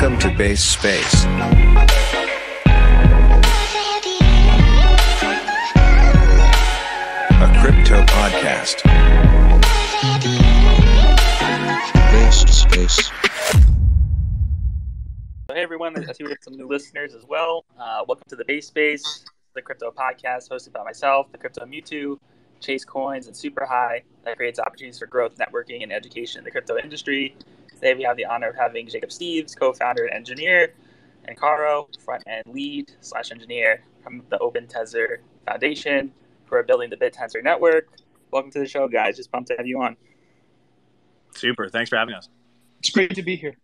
Welcome to Based Space. A crypto podcast. Based Space. Hey everyone, I see we have some new listeners as well. Uh, welcome to the Based Space, the crypto podcast hosted by myself, the Crypto Mewtwo, Chase Coins, and Super High that creates opportunities for growth, networking, and education in the crypto industry. Today we have the honor of having Jacob Steeves, co-founder and engineer, and Carro, front-end lead slash engineer from the Open Tensor Foundation, who are building the BitTensor network. Welcome to the show, guys. Just pumped to have you on. Super. Thanks for having us. It's great to be here.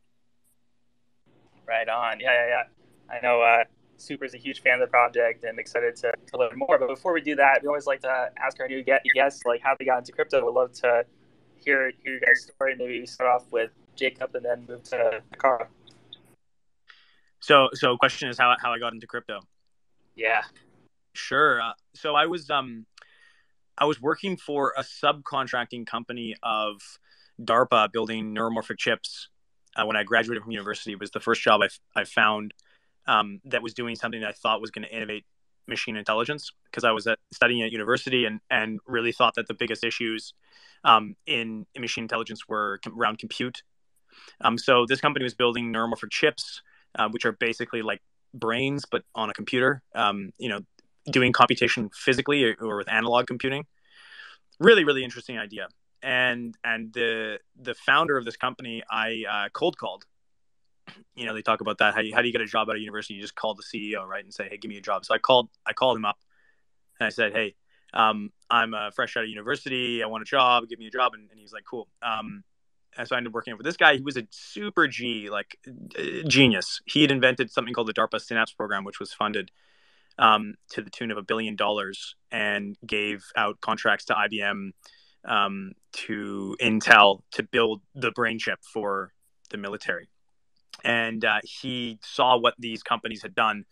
Right on. Yeah, yeah, yeah. I know uh, Super is a huge fan of the project and excited to, to learn more. But before we do that, we always like to ask our new guests like how they got into crypto. We'd love to hear hear your guys' story. Maybe we start off with Jacob and then move to Carro. So, so question is how how I got into crypto. Yeah. Sure. Uh, so I was um I was working for a subcontracting company of DARPA building neuromorphic chips. Uh, when I graduated from university, it was the first job I, I found um, that was doing something that I thought was going to innovate machine intelligence because I was at, studying at university and, and really thought that the biggest issues um, in, in, machine intelligence were com- around compute. Um, so this company was building neuromorphic chips, uh, which are basically like brains but on a computer. Um, you know, doing computation physically or, or with analog computing. Really, really interesting idea. And and the the founder of this company, I uh, cold called you know, they talk about that. How, you, how do you get a job out of university? You just call the CEO, right, and say, "Hey, give me a job." So I called, I called him up, and I said, "Hey, um, I'm uh, fresh out of university. I want a job. Give me a job." And, and he's like, "Cool." Um, so I ended up working with this guy. He was a super G, like uh, genius. He had invented something called the DARPA Synapse program, which was funded um, to the tune of a billion dollars, and gave out contracts to IBM, um, to Intel to build the brain chip for the military and uh, he saw what these companies had done.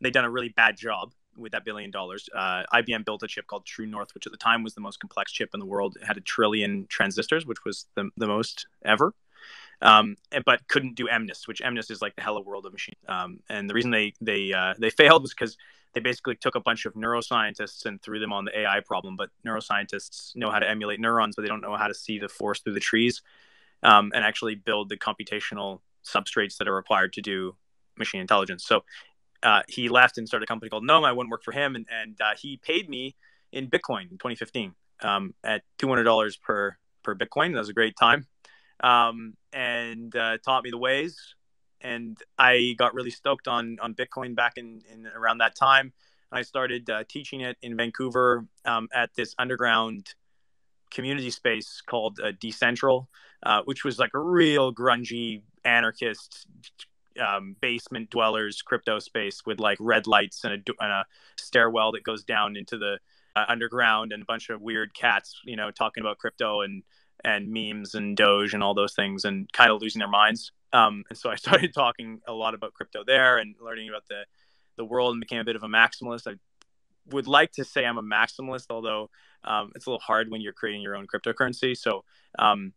They'd done a really bad job with that billion dollars. Uh, IBM built a chip called True North, which at the time was the most complex chip in the world. It had a trillion transistors, which was the, the most ever. Um, but couldn't do MNIST, which MNIST is like the hello world of machine. Um, and the reason they they uh, they failed was because they basically took a bunch of neuroscientists and threw them on the AI problem. But neuroscientists know how to emulate neurons, but they don't know how to see the forest through the trees um, and actually build the computational substrates that are required to do machine intelligence. So uh, he left and started a company called Knowm. I wouldn't work for him, and, and uh, he paid me in Bitcoin in 2015 um, at $200 per per Bitcoin. That was a great time, um, and uh, taught me the ways. And I got really stoked on on Bitcoin back in, in around that time. I started uh, teaching it in Vancouver um, at this underground community space called uh, Decentral, uh, which was like a real grungy anarchist um, basement dwellers crypto space with like red lights and a, and a stairwell that goes down into the uh, underground and a bunch of weird cats, you know, talking about crypto and and memes and Doge and all those things and kind of losing their minds. Um, and so I started talking a lot about crypto there and learning about the the world and became a bit of a maximalist. I would like to say I'm a maximalist, although um, it's a little hard when you're creating your own cryptocurrency. So um,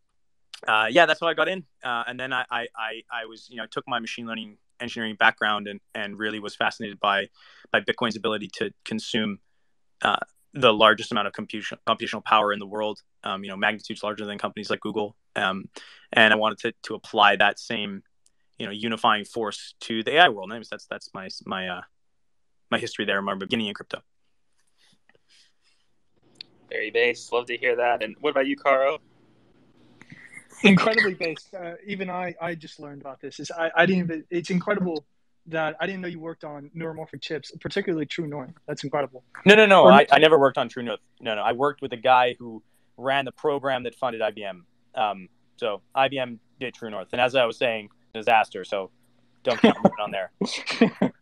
uh, yeah, that's how I got in. Uh, and then I, I, I, was, you know, I took my machine learning engineering background and, and really was fascinated by, by Bitcoin's ability to consume uh, the largest amount of computation, computational power in the world, um, you know, magnitudes larger than companies like Google. Um, and I wanted to, to apply that same, you know, unifying force to the AI world. Anyways, that's, that's my, my, uh, my history there, my beginning in crypto. Very base. Love to hear that. And what about you, Carro? Incredibly based. Uh, even I, I just learned about this. Is I, I didn't even. It's incredible that I didn't know you worked on neuromorphic chips, particularly True North. That's incredible. No, no, no. Or, I, I never worked on True North. No, no. I worked with a guy who ran the program that funded IBM. Um, so IBM did True North, and as I was saying, disaster. So don't count on there.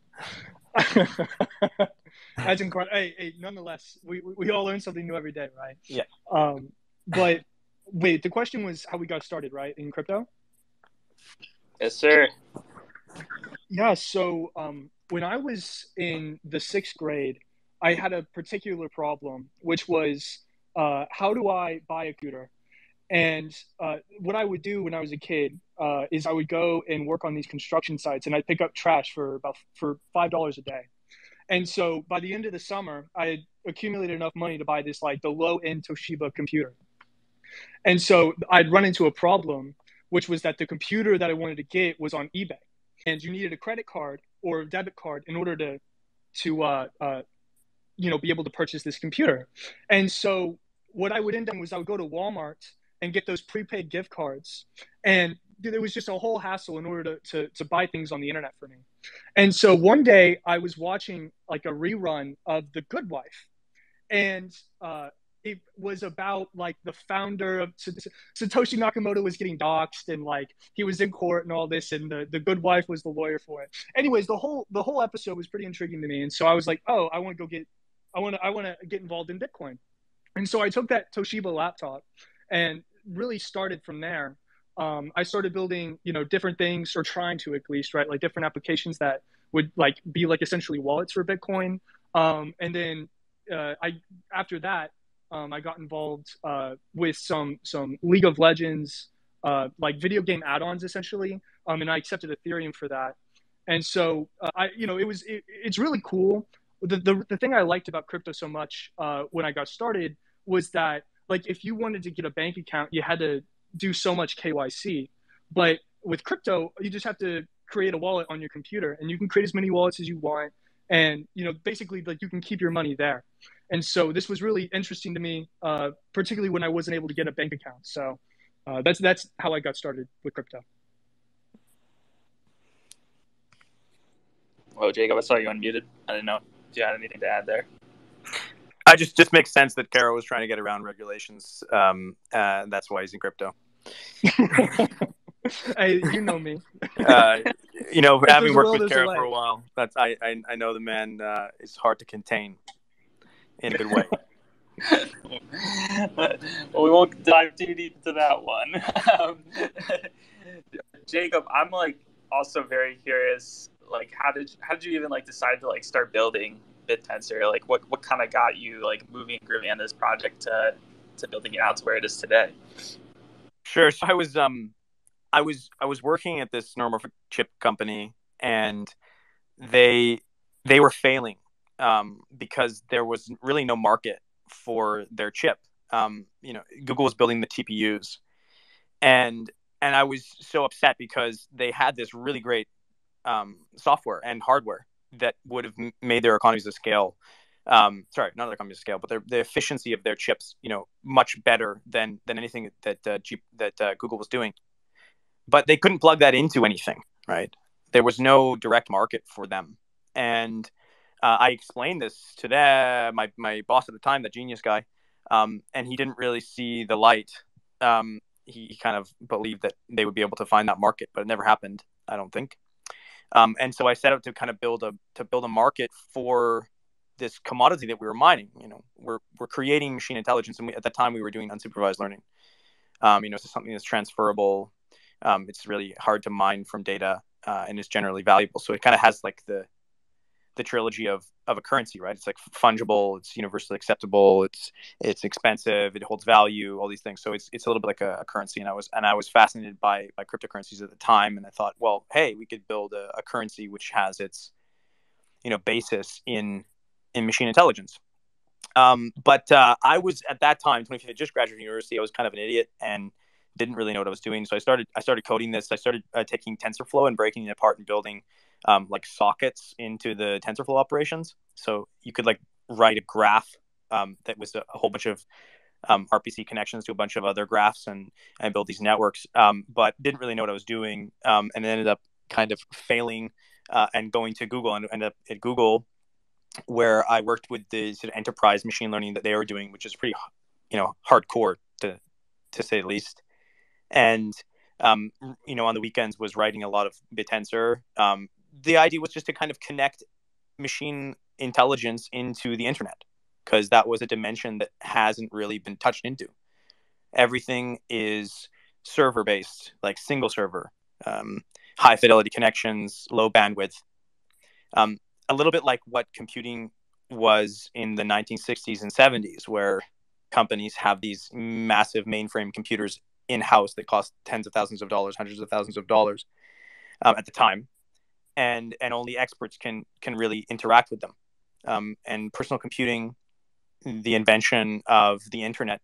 That's incredible. Hey, hey, nonetheless, we, we all learn something new every day, right? Yeah. Um, but Wait, the question was how we got started, right, in crypto? Yes, sir. Yeah, so um, when I was in the sixth grade, I had a particular problem, which was uh, how do I buy a computer And uh, what I would do when I was a kid uh, is I would go and work on these construction sites, and I'd pick up trash for about for five dollars a day. And so by the end of the summer, I had accumulated enough money to buy this like the low end Toshiba computer. And so I'd run into a problem, which was that the computer that I wanted to get was on eBay, and you needed a credit card or a debit card in order to to uh, uh, you know be able to purchase this computer. And so what I would end up was I would go to Walmart and get those prepaid gift cards. And there was just a whole hassle in order to, to, to buy things on the internet for me. And so one day I was watching like a rerun of The Good Wife. And uh, it was about like the founder of Satoshi Nakamoto was getting doxxed and like he was in court and all this and the, the good wife was the lawyer for it. Anyways, the whole the whole episode was pretty intriguing to me. And so I was like, oh, I want to go get I want to I want to get involved in Bitcoin. And so I took that Toshiba laptop and really started from there. Um, I started building, you know, different things or trying to at least, right? Like different applications that would like be like essentially wallets for Bitcoin. Um, and then uh, I, after that, um, I got involved uh, with some some League of Legends, uh, like video game add-ons essentially, um, and I accepted Ethereum for that. And so uh, I, you know, it was it, it's really cool. The, the the thing I liked about crypto so much uh, when I got started was that like if you wanted to get a bank account, you had to do so much KYC. But with crypto, you just have to create a wallet on your computer and you can create as many wallets as you want. And, you know, basically like you can keep your money there. And so this was really interesting to me, uh, particularly when I wasn't able to get a bank account. So uh, that's, that's how I got started with crypto. Oh, Jacob, I saw you unmuted. I didn't know if you had anything to add there. I just just makes sense that Carro was trying to get around regulations. Um, uh, that's why he's in crypto. hey, you know me. uh, you know, having worked with Carro for a while, that's I, I, I know the man uh, is hard to contain in a good way. well, we won't dive too deep into that one. Um, Jacob, I'm like also very curious. Like, how did you, how did you even like decide to like start building BitTensor? Like, what what kind of got you like moving and this project to to building it out to where it is today? Sure. So I was um I was I was working at this neuromorphic chip company, and they they were failing um, because there was really no market for their chip. Um, you know, Google was building the TPUs, and and I was so upset because they had this really great um, software and hardware that would have made their economies of scale um, sorry, not their economies of scale, but their, the efficiency of their chips, you know, much better than than anything that uh, G- that uh, Google was doing. But they couldn't plug that into anything, right? There was no direct market for them, and uh, I explained this to them, my my boss at the time, the genius guy, um, and he didn't really see the light. Um, he, he kind of believed that they would be able to find that market, but it never happened. I don't think. Um, and so I set out to kind of build a to build a market for this commodity that we were mining. You know, we're we're creating machine intelligence, and we, at the time we were doing unsupervised learning. Um, you know, it's something that's transferable. Um, it's really hard to mine from data, uh, and it's generally valuable. So it kind of has like the the trilogy of of a currency, right? It's like fungible, it's universally acceptable, it's it's expensive, it holds value, all these things. So it's it's a little bit like a, a currency. And I was and I was fascinated by by cryptocurrencies at the time, and I thought, well, hey, we could build a, a currency which has its you know basis in in machine intelligence. Um, but uh, I was at that time, 2015, just graduated university. I was kind of an idiot and didn't really know what I was doing. So I started I started coding this. I started uh, taking TensorFlow and breaking it apart and building um, like sockets into the TensorFlow operations. So you could like write a graph um, that was a, whole bunch of um, RPC connections to a bunch of other graphs and and build these networks. Um, but didn't really know what I was doing, um, and ended up kind of failing uh, and going to Google and ended up at Google where I worked with the sort of enterprise machine learning that they were doing, which is pretty, you know, hardcore to to say the least. And um, you know, on the weekends was writing a lot of BitTensor. Um, the idea was just to kind of connect machine intelligence into the internet because that was a dimension that hasn't really been touched into. Everything is server based, like single server, um, high fidelity connections, low bandwidth. Um, a little bit like what computing was in the 1960s and 70s, where companies have these massive mainframe computers in house that cost tens of thousands of dollars, hundreds of thousands of dollars um, at the time, and and only experts can can really interact with them. Um, and personal computing, the invention of the internet,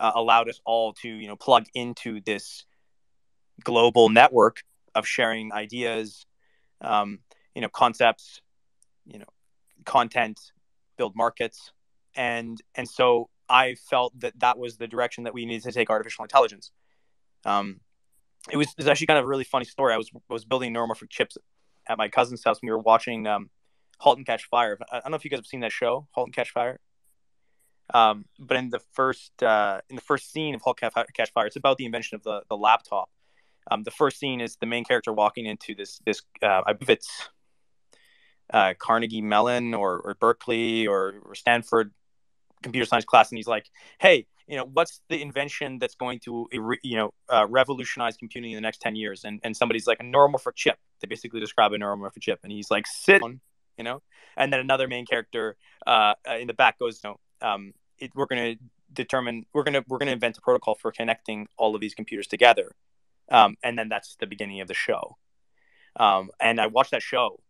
uh, allowed us all to you know plug into this global network of sharing ideas, um, you know, concepts, you know, content, build markets, and and so I felt that that was the direction that we needed to take artificial intelligence. Um, it was, it was actually kind of a really funny story. I was was building neuromorphic chips at my cousin's house. We were watching um, *Halt and Catch Fire*. I don't know if you guys have seen that show, *Halt and Catch Fire*. Um, but in the first uh, in the first scene of *Halt and Catch Fire*, it's about the invention of the the laptop. Um, the first scene is the main character walking into this this uh, I believe it's uh, Carnegie Mellon or, or Berkeley or, or Stanford computer science class, and he's like, "Hey, you know, what's the invention that's going to, you know, uh, revolutionize computing in the next 10 years? And, and somebody's like a neuromorphic chip. They basically describe a neuromorphic chip. And he's like, sit on, you know, and then another main character uh, in the back goes, you know, um, it, we're going to determine, we're going to, we're going to invent a protocol for connecting all of these computers together. Um, and then that's the beginning of the show. Um, and I watched that show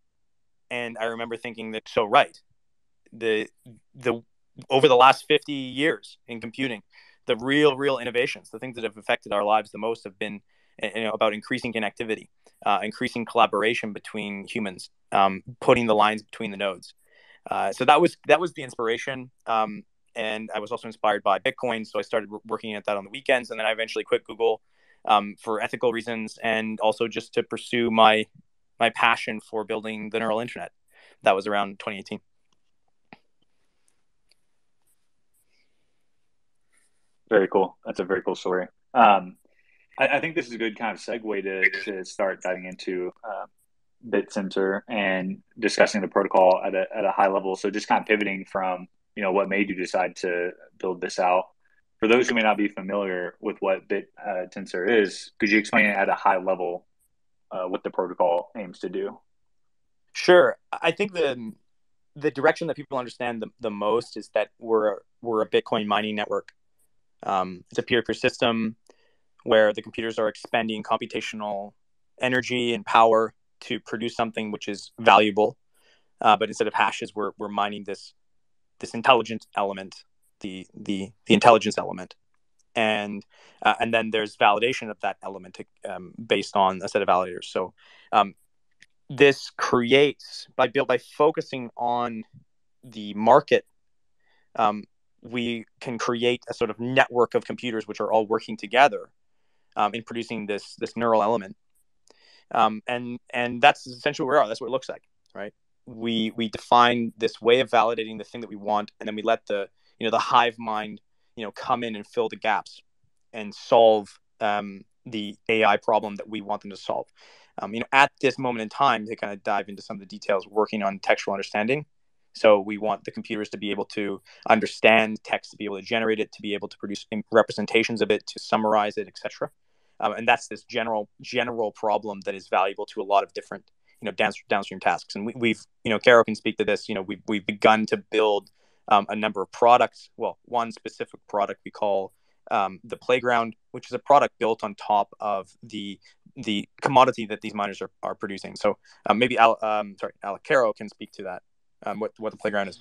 and I remember thinking that so right. The, the, over the last 50 years in computing, the real, real innovations, the things that have affected our lives the most have been you know, about increasing connectivity, uh, increasing collaboration between humans, um, putting the lines between the nodes. Uh, so that was that was the inspiration, um, and I was also inspired by Bitcoin. So I started working at that on the weekends, and then I eventually quit Google um, for ethical reasons, and also just to pursue my my passion for building the neural internet. That was around 2018. Very cool. That's a very cool story. Um, I, I, think this is a good kind of segue to, to start diving into uh, BitTensor and discussing the protocol at a, at a high level. So just kind of pivoting from, you know, what made you decide to build this out. For those who may not be familiar with what BitTensor uh, is, could you explain it at a high level uh, what the protocol aims to do? Sure. I think the the direction that people understand the, the most is that we're we're a Bitcoin mining network. Um, it's a peer-to-peer system where the computers are expending computational energy and power to produce something which is valuable. Uh, but instead of hashes, we're, we're mining this this intelligent element, the the the intelligence element, and uh, and then there's validation of that element um, based on a set of validators. So um, this creates by build by focusing on the market um, we can create a sort of network of computers which are all working together um, in producing this this neural element. Um, and and that's essentially where we are. That's what it looks like, right? We we define this way of validating the thing that we want, and then we let the you know the hive mind you know come in and fill the gaps and solve um, the AI problem that we want them to solve. Um, you know, at this moment in time, to kind of dive into some of the details, working on textual understanding so we want the computers to be able to understand text, to be able to generate it, to be able to produce representations of it, to summarize it, etc. Um, and that's this general general problem that is valuable to a lot of different you know downstream, downstream tasks. And we, have you know Carro can speak to this. You know we've we've begun to build um, a number of products. Well, one specific product we call um, the playground, which is a product built on top of the the commodity that these miners are, are producing. So um, maybe Al, um, sorry, Alec Caro can speak to that um, what what the playground is.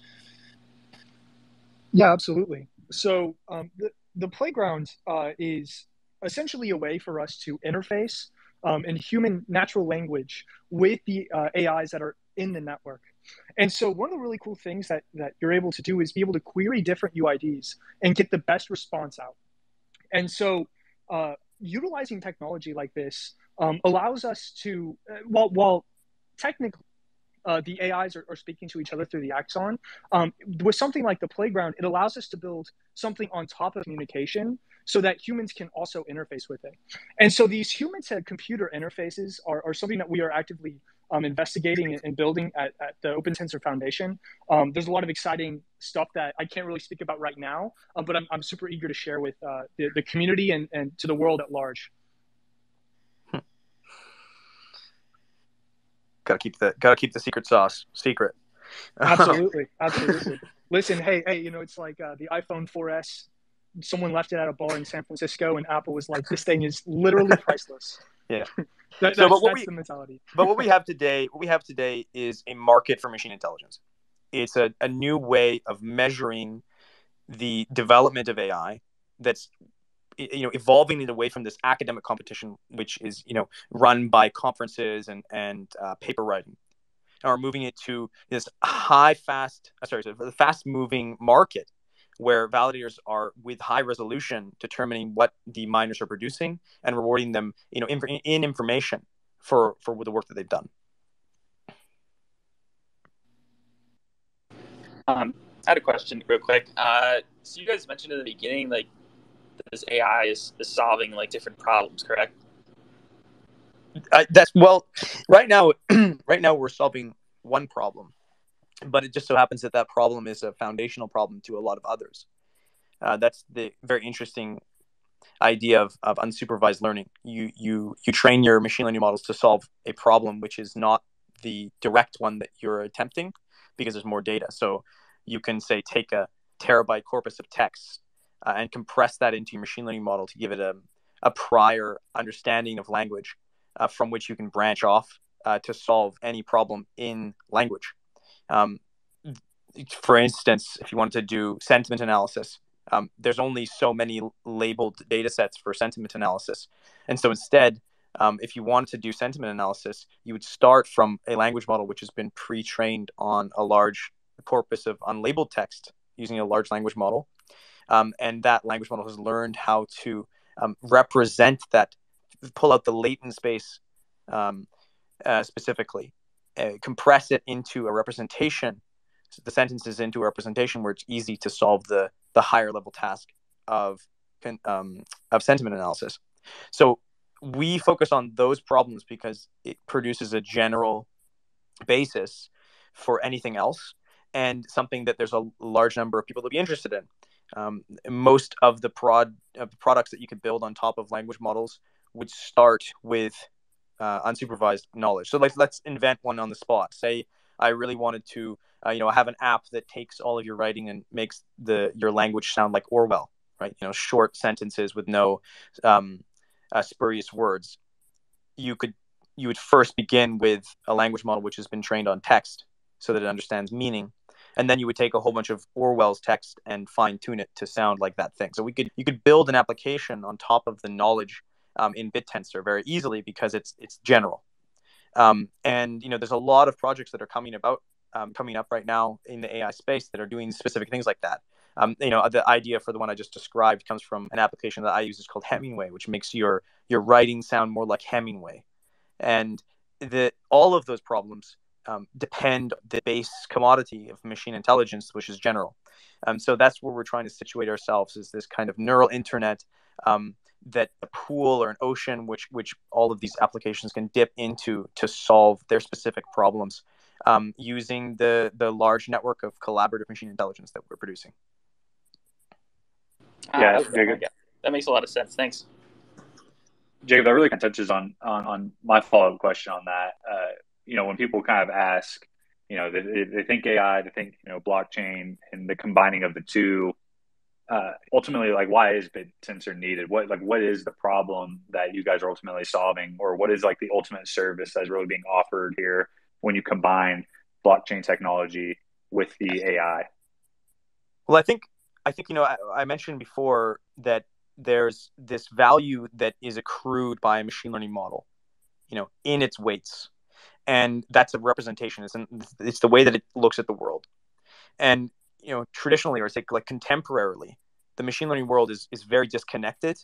Yeah, absolutely. So um, the the playground uh, is essentially a way for us to interface um, in human natural language with the uh, AIs that are in the network. And so one of the really cool things that, that you're able to do is be able to query different UIDs and get the best response out. And so uh, utilizing technology like this um, allows us to, uh, while, while technically uh, the AIs are, are, speaking to each other through the axon. Um, with something like the playground, it allows us to build something on top of communication so that humans can also interface with it. And so these human to computer interfaces are, are, something that we are actively um, investigating and building at, at, the Open Tensor Foundation. Um, there's a lot of exciting stuff that I can't really speak about right now, um, but I'm, I'm, super eager to share with uh, the, the community and, and to the world at large. Gotta keep the gotta keep the secret sauce secret. absolutely, absolutely. Listen, hey, hey, you know, it's like uh, the iPhone 4S someone left it at a bar in San Francisco, and Apple was like, "This thing is literally priceless." Yeah. that, So, but what that's we- the mentality. but what we have today, what we have today is a market for machine intelligence. It's a, a new way of measuring the development of AI that's you know evolving it away from this academic competition, which is you know run by conferences and and uh, paper writing, and we're moving it to this high fast uh, sorry the fast moving market where validators are with high resolution determining what the miners are producing and rewarding them you know in, in information for for the work that they've done. Um, I had a question real quick. Uh, so you guys mentioned in the beginning, like this AI is, is solving like different problems, correct? Uh, that's well, right now, right now we're solving one problem, but it just so happens that that problem is a foundational problem to a lot of others. Uh, that's the very interesting idea of, of unsupervised learning. You you you train your machine learning models to solve a problem which is not the direct one that you're attempting because there's more data. So you can say take a terabyte corpus of text uh, and compress that into your machine learning model to give it a, a prior understanding of language uh, from which you can branch off uh, to solve any problem in language. Um, for instance, if you wanted to do sentiment analysis, um, there's only so many labeled data sets for sentiment analysis. And so instead, um, if you wanted to do sentiment analysis, you would start from a language model which has been pre trained on a large corpus of unlabeled text using a large language model. Um, and that language model has learned how to um, represent that, pull out the latent space um, uh, specifically, uh, compress it into a representation, the sentences into a representation where it's easy to solve the the higher level task of um, of sentiment analysis. So we focus on those problems because it produces a general basis for anything else and something that there's a large number of people to be interested in. Um, most of the prod of products that you could build on top of language models would start with uh, unsupervised knowledge. So like, let's invent one on the spot. Say I really wanted to, uh, you know, have an app that takes all of your writing and makes the your language sound like Orwell, right? You know, short sentences with no um, uh, spurious words. You could you would first begin with a language model which has been trained on text so that it understands meaning and then you would take a whole bunch of Orwell's text and fine tune it to sound like that thing. So we could you could build an application on top of the knowledge um, in BitTensor very easily because it's it's general. Um, and you know, there's a lot of projects that are coming about um, coming up right now in the AI space that are doing specific things like that. Um, you know, the idea for the one I just described comes from an application that I use is called Hemingway, which makes your your writing sound more like Hemingway. And the all of those problems um, depend the base commodity of machine intelligence, which is general. Um, so that's where we're trying to situate ourselves is this kind of neural internet um, that a pool or an ocean, which which all of these applications can dip into to solve their specific problems um, using the the large network of collaborative machine intelligence that we're producing. Ah, Yeah, okay. very. Yeah, that makes a lot of sense. Thanks. Jacob, that really kind of touches on on, on my follow up question on that. Uh, you know, when people kind of ask, you know, they, they think AI, they think you know blockchain, and the combining of the two. Uh, ultimately, like, why is BitTensor needed? What like what is the problem that you guys are ultimately solving, or what is like the ultimate service that's really being offered here when you combine blockchain technology with the AI? Well, I think I think you know I, I mentioned before that there's this value that is accrued by a machine learning model, you know, in its weights, and that's a representation. It's an, it's the way that it looks at the world, and you know, traditionally or say like contemporarily, the machine learning world is is very disconnected,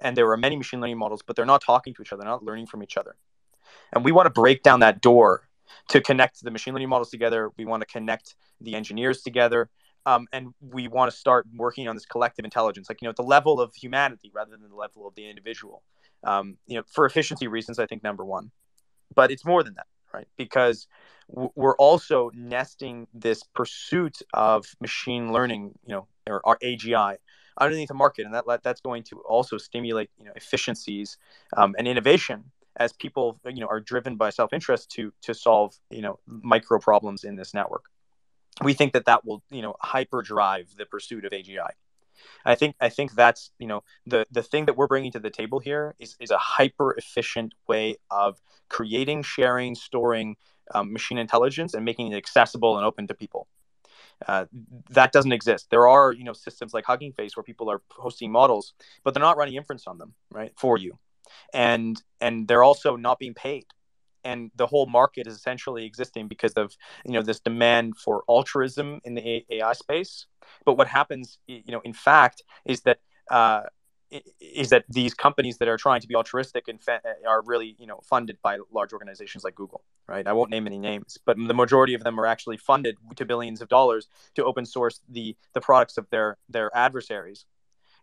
and there are many machine learning models, but they're not talking to each other, not learning from each other, and we want to break down that door to connect the machine learning models together. We want to connect the engineers together um, and we want to start working on this collective intelligence, like you know, at the level of humanity rather than the level of the individual. Um, you know, for efficiency reasons, I think number one, but it's more than that, right? Because we're also nesting this pursuit of machine learning, you know, or, AGI underneath the market, and that that's going to also stimulate you know efficiencies um, and innovation as people you know are driven by self interest to to solve you know micro problems in this network we think that that will you know hyper drive the pursuit of AGI. I think I think that's you know the the thing that we're bringing to the table here is is a hyper efficient way of creating, sharing, storing um, machine intelligence and making it accessible and open to people. Uh, that doesn't exist. There are you know systems like Hugging Face where people are hosting models, but they're not running inference on them right for you, and and they're also not being paid and the whole market is essentially existing because of you know this demand for altruism in the AI space. But what happens, you know, in fact, is that uh, is that these companies that are trying to be altruistic and fa- are really you know funded by large organizations like Google, right? I won't name any names, but the majority of them are actually funded to billions of dollars to open source the the products of their their adversaries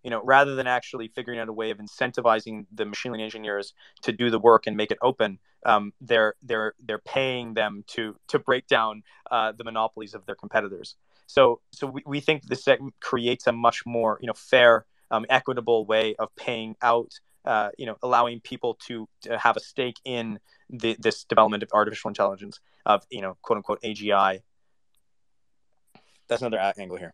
you know, rather than actually figuring out a way of incentivizing the machine learning engineers to do the work and make it open, um, they're they're they're paying them to to break down uh, the monopolies of their competitors. So so we, we think this creates a much more you know fair, um, equitable way of paying out. Uh, you know, allowing people to, to have a stake in the, this development of artificial intelligence of you know quote unquote AGI. That's another angle here.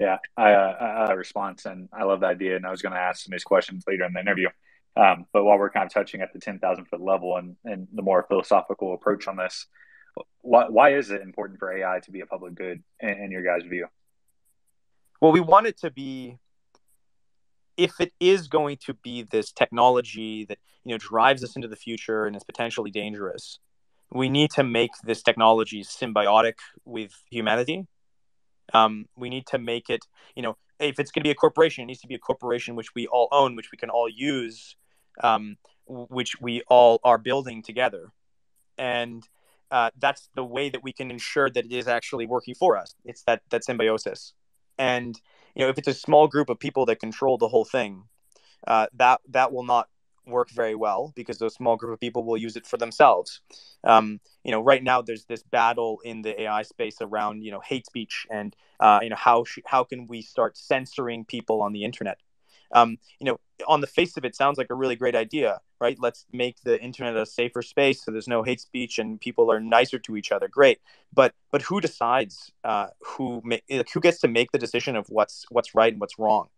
Yeah, I, uh, I response, and I love the idea. And I was going to ask some of these questions later in the interview. Um, but while we're kind of touching at the 10,000 foot level and, and the more philosophical approach on this, why, why is it important for AI to be a public good in, in your guys' view? Well, we want it to be, if it is going to be this technology that you know drives us into the future and is potentially dangerous, we need to make this technology symbiotic with humanity um, we need to make it, you know, if it's going to be a corporation, it needs to be a corporation which we all own, which we can all use, um, which we all are building together. And uh, that's the way that we can ensure that it is actually working for us. It's that that symbiosis. And you know, if it's a small group of people that control the whole thing, uh, that that will not work very well because those small group of people will use it for themselves. Um, you know, right now there's this battle in the AI space around you know hate speech and uh, you know how sh- how can we start censoring people on the internet. Um, you know, on the face of it, sounds like a really great idea, right? Let's make the internet a safer space so there's no hate speech and people are nicer to each other. Great, but but who decides uh, who ma- who gets to make the decision of what's what's right and what's wrong?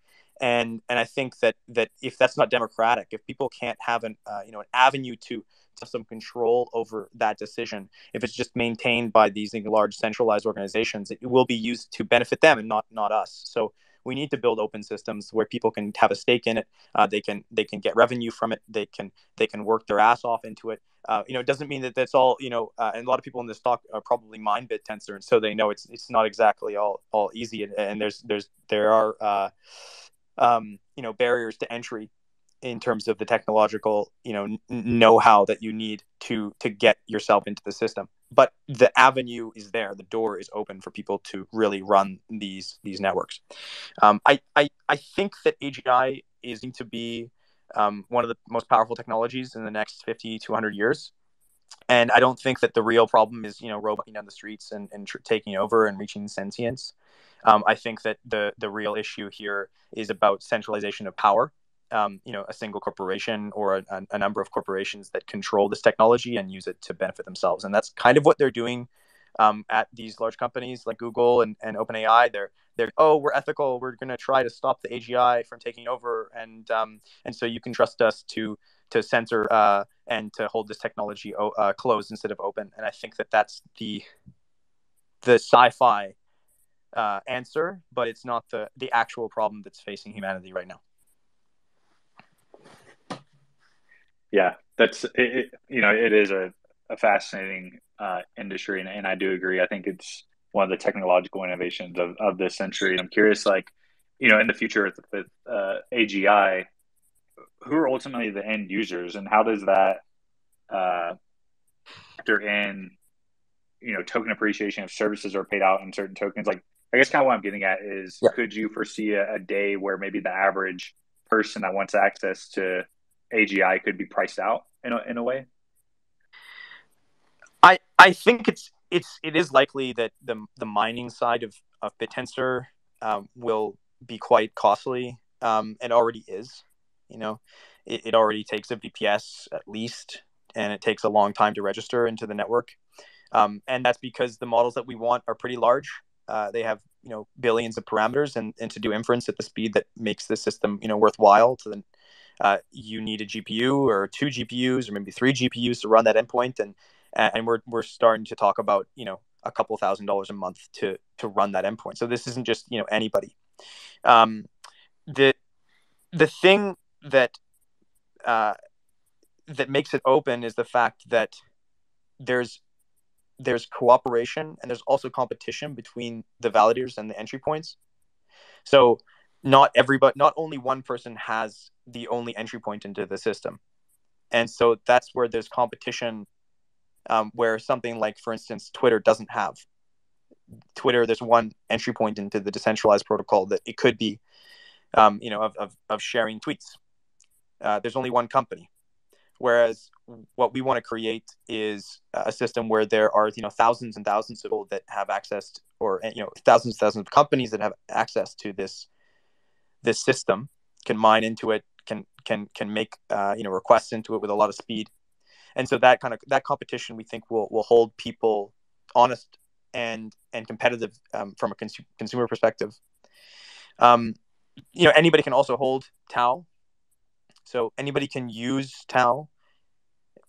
And and I think that that if that's not democratic, if people can't have an uh, you know an avenue to some control over that decision, if it's just maintained by these large centralized organizations, it will be used to benefit them and not not us. So we need to build open systems where people can have a stake in it. Uh, they can they can get revenue from it. They can they can work their ass off into it. Uh, you know, it doesn't mean that that's all. You know, uh, and a lot of people in this talk are probably mine BitTensor, and so they know it's it's not exactly all all easy. And, and there's there's there are uh, um, you know barriers to entry in terms of the technological you know know-how that you need to to get yourself into the system. But the avenue is there. The door is open for people to really run these these networks. Um, I, I i think that agi is going to be um, one of the most powerful technologies in the next 50 to 100 years and i don't think that the real problem is you know roboting down the streets and, and tr- taking over and reaching sentience um, I think that the the real issue here is about centralization of power. Um, you know, a single corporation or a, a, number of corporations that control this technology and use it to benefit themselves, and that's kind of what they're doing um, at these large companies like Google and, and OpenAI. They're they're oh we're ethical. We're going to try to stop the AGI from taking over, and um, and so you can trust us to to censor uh, and to hold this technology uh, closed instead of open. And I think that that's the the sci-fi uh, answer, but it's not the the actual problem that's facing humanity right now. Yeah, that's it, it you know it is a, a fascinating uh, industry, and, and I do agree. I think it's one of the technological innovations of, of this century. And I'm curious, like you know, in the future with, with uh, AGI, who are ultimately the end users, and how does that uh, factor in you know token appreciation if services are paid out in certain tokens like I guess kind of what I'm getting at is yeah. could you foresee a, a, day where maybe the average person that wants access to AGI could be priced out in a, in a way? I I think it's it's it is likely that the the mining side of of BitTensor um, will be quite costly. Um, it already is. You know, it, it already takes a VPS at least, and it takes a long time to register into the network. Um, and that's because the models that we want are pretty large uh, they have you know billions of parameters and, and to do inference at the speed that makes the system you know worthwhile to then uh, you need a gpu or two gpus or maybe three gpus to run that endpoint and and we're, we're starting to talk about you know a couple thousand dollars a month to to run that endpoint so this isn't just you know anybody um, the the thing that uh, that makes it open is the fact that there's there's cooperation and there's also competition between the validators and the entry points. So not everybody, not only one person has the only entry point into the system, and so that's where there's competition. Um, where something like, for instance, Twitter doesn't have. Twitter, there's one entry point into the decentralized protocol that it could be, um, you know, of, of, of sharing tweets. Uh, there's only one company. Whereas what we want to create is a system where there are you know thousands and thousands of people that have access or you know thousands and thousands of companies that have access to this this system can mine into it can can can make uh, you know requests into it with a lot of speed and so that kind of that competition we think will will hold people honest and and competitive um, from a cons- consumer perspective um, you know anybody can also hold TAO so anybody can use TAO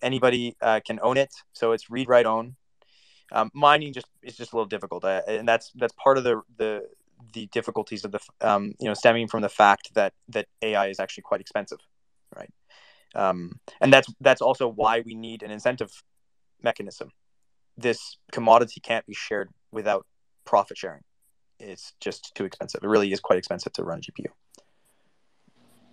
anybody uh, can own it. So it's read, write, own. Um, mining just is just a little difficult, uh, and that's that's part of the the the difficulties of the um, you know stemming from the fact that that AI is actually quite expensive, right? Um, and that's that's also why we need an incentive mechanism. This commodity can't be shared without profit sharing. It's just too expensive. It really is quite expensive to run a GPU.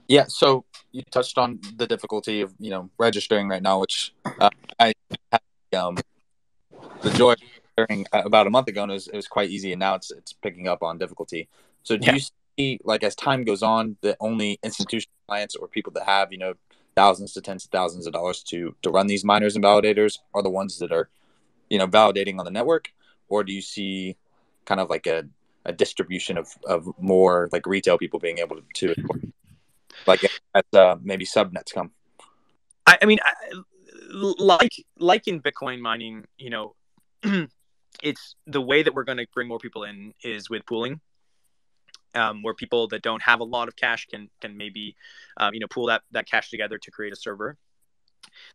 Yeah, so you touched on the difficulty of you know registering right now, which uh, I had um, the joy about a month ago, and it was, it was quite easy, and now it's it's picking up on difficulty. So do yeah. you see like as time goes on, that only institutional clients or people that have you know thousands to tens of thousands of dollars to to run these miners and validators are the ones that are you know validating on the network, or do you see kind of like a a distribution of, of more like retail people being able to, to like as uh, maybe subnets come. I, I mean, I, like like in Bitcoin mining, you know, it's the way that we're going to bring more people in is with pooling. Um, where people that don't have a lot of cash can can maybe um, you know pool that that cash together to create a server.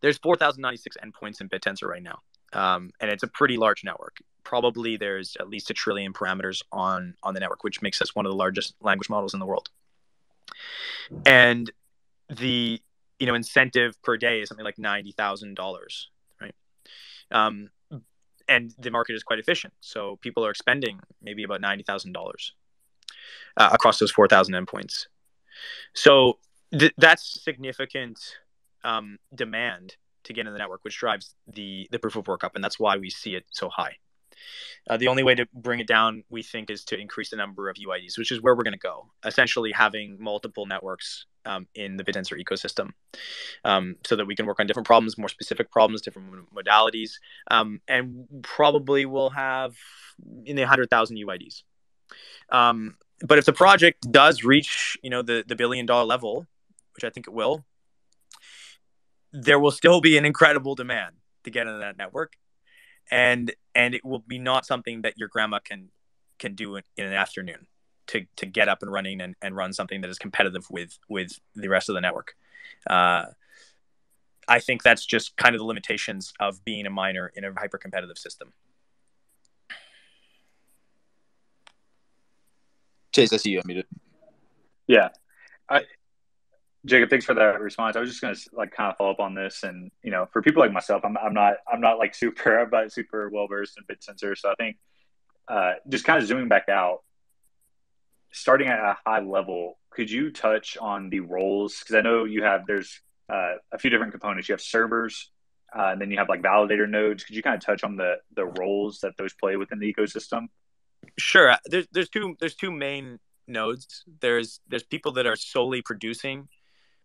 There's 4,096 endpoints in BitTensor right now, um, and it's a pretty large network. Probably there's at least a trillion parameters on on the network, which makes us one of the largest language models in the world and the you know incentive per day is something like ninety thousand dollars, right? Um, and the market is quite efficient, so people are expending maybe about ninety thousand uh, across those four thousand endpoints. So th- that's significant um, demand to get in the network, which drives the the proof of work up, and that's why we see it so high. Uh, the only way to bring it down, we think, is to increase the number of UIDs, which is where we're going to go. Essentially, having multiple networks um, in the BitTensor ecosystem, um, so that we can work on different problems, more specific problems, different modalities, um, and probably we'll have in the hundred thousand UIDs. Um, but if the project does reach, you know, the the billion dollar level, which I think it will, there will still be an incredible demand to get into that network and and it will be not something that your grandma can can do in, in an afternoon to to get up and running and, and run something that is competitive with with the rest of the network. Uh, I think that's just kind of the limitations of being a miner in a hyper competitive system. Chase, I see you unmuted. Yeah, I, Jacob, thanks for that response. I was just going to like kind of follow up on this, and you know, for people like myself, I'm, I'm not I'm not like super not super well versed in BitTensor, so I think uh, just kind of zooming back out, starting at a high level, could you touch on the roles? Because I know you have there's uh, a few different components. You have servers, uh, and then you have like validator nodes. Could you kind of touch on the the roles that those play within the ecosystem? Sure. There's there's two there's two main nodes. There's there's people that are solely producing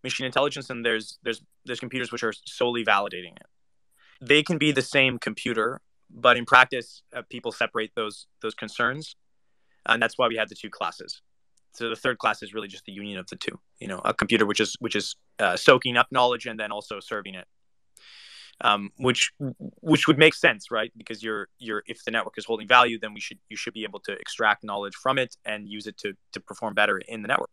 machine intelligence and there's there's there's computers which are solely validating it they can be the same computer but in practice uh, people separate those those concerns and that's why we have the two classes so the third class is really just the union of the two you know a computer which is which is uh, soaking up knowledge and then also serving it um, which which would make sense, right? Because you're you're if the network is holding value, then we should you should be able to extract knowledge from it and use it to to perform better in the network.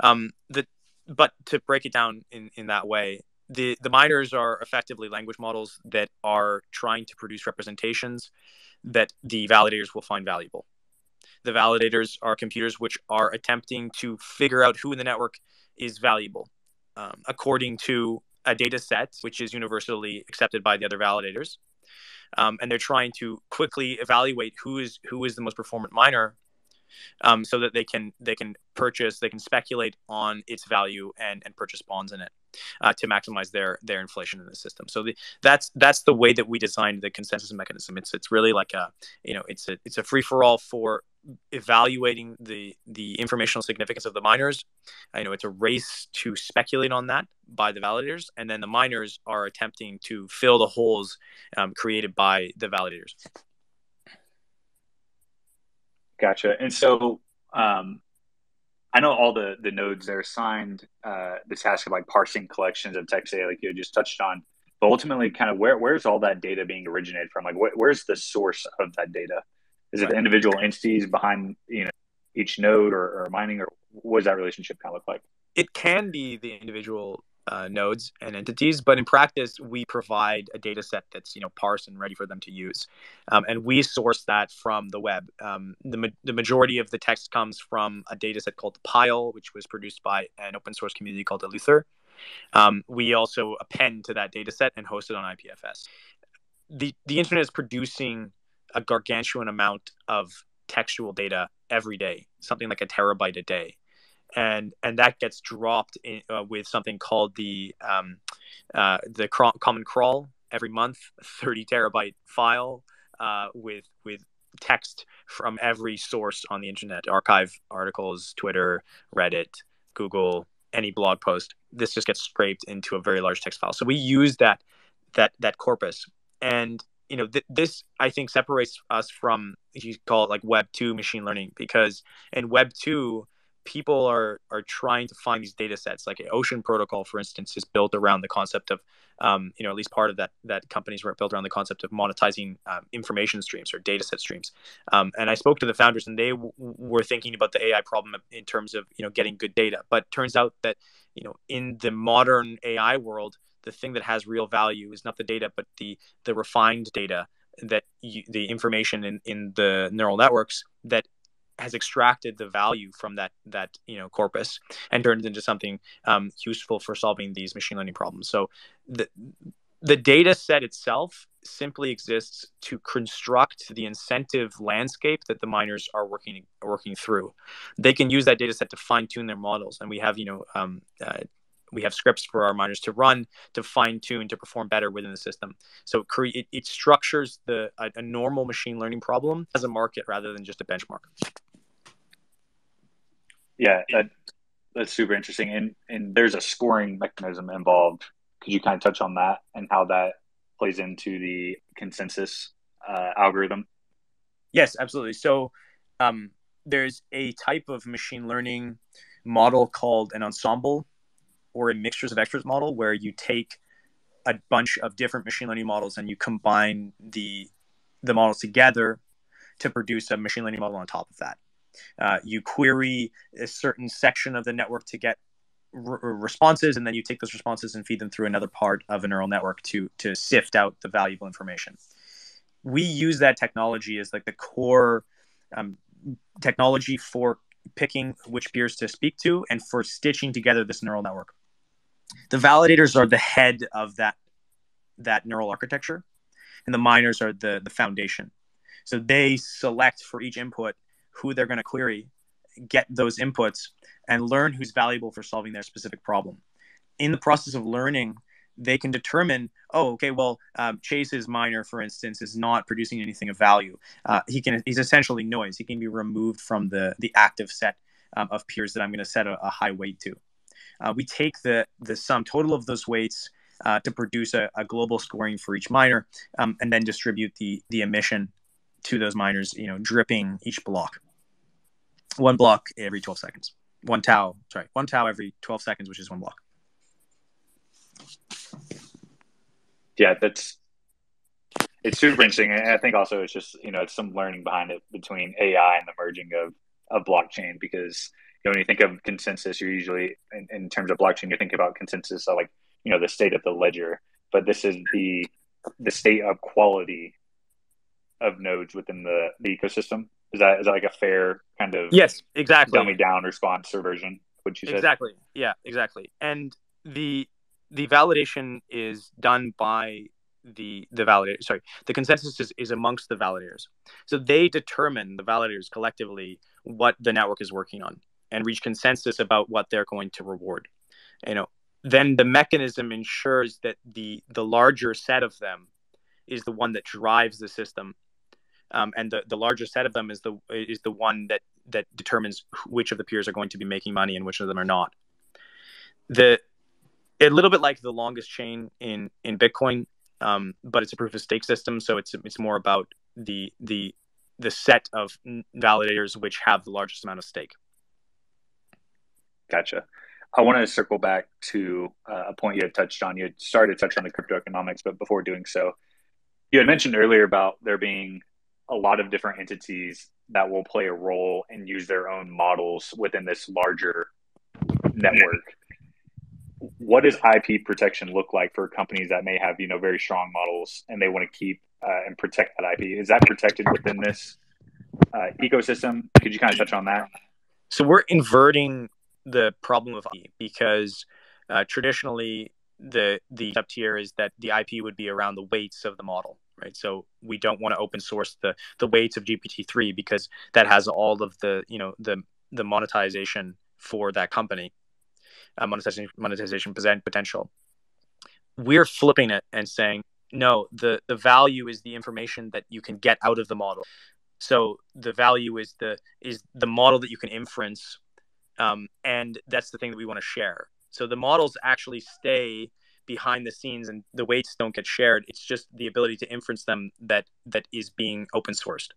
Um, the but to break it down in in that way, the the miners are effectively language models that are trying to produce representations that the validators will find valuable. The validators are computers which are attempting to figure out who in the network is valuable um, according to a data set which is universally accepted by the other validators. Um, and they're trying to quickly evaluate who is who is the most performant miner um, so that they can they can purchase they can speculate on its value and and purchase bonds in it uh, to maximize their their inflation in the system. So the, that's that's the way that we designed the consensus mechanism. It's it's really like a you know it's a it's a free for all for evaluating the the informational significance of the miners. I know it's a race to speculate on that by the validators, and then the miners are attempting to fill the holes um, created by the validators. Gotcha. And so um, I know all the the nodes that are assigned uh, the task of like parsing collections of text data, like you just touched on. But ultimately, kind of where where's all that data being originated from? Like, wh- where's the source of that data? Is it the individual entities behind you know each node or, or mining, or what does that relationship kind of look like? It can be the individual uh, nodes and entities, but in practice, we provide a data set that's you know parsed and ready for them to use, um, and we source that from the web. Um, the, ma- the majority of the text comes from a data set called Pile, which was produced by an open source community called Eleuther. Um, we also append to that data set and host it on IPFS. The the internet is producing a gargantuan amount of textual data every day, something like a terabyte a day and and that gets dropped in, uh, with something called the um, uh, the crawl, common crawl every month, 30 terabyte file uh, with with text from every source on the internet, archive articles, Twitter, Reddit, Google, any blog post. This just gets scraped into a very large text file. So we use that that that corpus, and you know th- this I think separates us from you call it like Web two machine learning because in Web two people are are trying to find these data sets. Like ocean protocol for instance is built around the concept of um, you know at least part of that that companies were built around the concept of monetizing um, information streams or data set streams. Um, and i spoke to the founders and they w- were thinking about the ai problem in terms of you know getting good data. But turns out that you know in the modern ai world the thing that has real value is not the data but the the refined data that you, the information in, in the neural networks that has extracted the value from that that you know corpus and turned it into something um, useful for solving these machine learning problems. So the the data set itself simply exists to construct the incentive landscape that the miners are working working through. They can use that data set to fine tune their models, and we have you know um, uh, we have scripts for our miners to run to fine tune to perform better within the system. So it, it, it structures the a, a normal machine learning problem as a market rather than just a benchmark. Yeah, that, that's super interesting. And and there's a scoring mechanism involved. Could you kind of touch on that and how that plays into the consensus uh, algorithm? Yes, absolutely. So um, there's a type of machine learning model called an ensemble or a mixtures of experts model where you take a bunch of different machine learning models and you combine the the models together to produce a machine learning model on top of that. Uh, you query a certain section of the network to get r- responses, and then you take those responses and feed them through another part of a neural network to to sift out the valuable information. We use that technology as like the core um, technology for picking which peers to speak to and for stitching together this neural network. The validators are the head of that that neural architecture, and the miners are the the foundation. So they select for each input who they're going to query, get those inputs, and learn who's valuable for solving their specific problem. In the process of learning, they can determine, oh, okay, well, um, Chase's miner, for instance, is not producing anything of value. Uh, he can he's essentially noise. He can be removed from the the active set um, of peers that I'm going to set a, a, high weight to. Uh, we take the the sum total of those weights uh, to produce a, a, global scoring for each miner, um, and then distribute the the emission to those miners, you know, dripping each block one block every 12 seconds. One tau, sorry, one tau every 12 seconds, which is one block. Yeah, that's it's super interesting, and I think also it's just you know it's some learning behind it between AI and the merging of of blockchain because know when you think of consensus, you're usually in, in terms of blockchain, you're thinking about consensus of like you know the state of the ledger, but this is the the state of quality of nodes within the, the ecosystem. Is that is that like a fair kind of Yes, exactly. dummy down response or version? What you said? Exactly. Yeah, exactly. And the the validation is done by the the validator. Sorry, the consensus is, is amongst the validators. So they determine the validators collectively what the network is working on and reach consensus about what they're going to reward. You know, then the mechanism ensures that the the larger set of them is the one that drives the system um, and the, the larger set of them is the is the one that that determines which of the peers are going to be making money and which of them are not. The a little bit like the longest chain in in Bitcoin, um, but it's a proof of stake system, so it's it's more about the the the set of validators which have the largest amount of stake. Gotcha. I want to circle back to uh, a point you had touched on. You had started to touch on the crypto economics, but before doing so, you had mentioned earlier about there being a lot of different entities that will play a role and use their own models within this larger network. What does IP protection look like for companies that may have, you know, very strong models and they want to keep uh, and protect that IP? Is that protected within this uh, ecosystem? Could you kind of touch on that? So we're inverting the problem of IP because uh, traditionally the the step here is that the IP would be around the weights of the model right? So we don't want to open source the the weights of GPT-3 because that has all of the you know the the monetization for that company, uh, monetization monetization potential. We're flipping it and saying no, the the value is the information that you can get out of the model. So the value is the is the model that you can inference, um, and that's the thing that we want to share. So the models actually stay behind the scenes and the weights don't get shared. It's just the ability to inference them that that is being open sourced.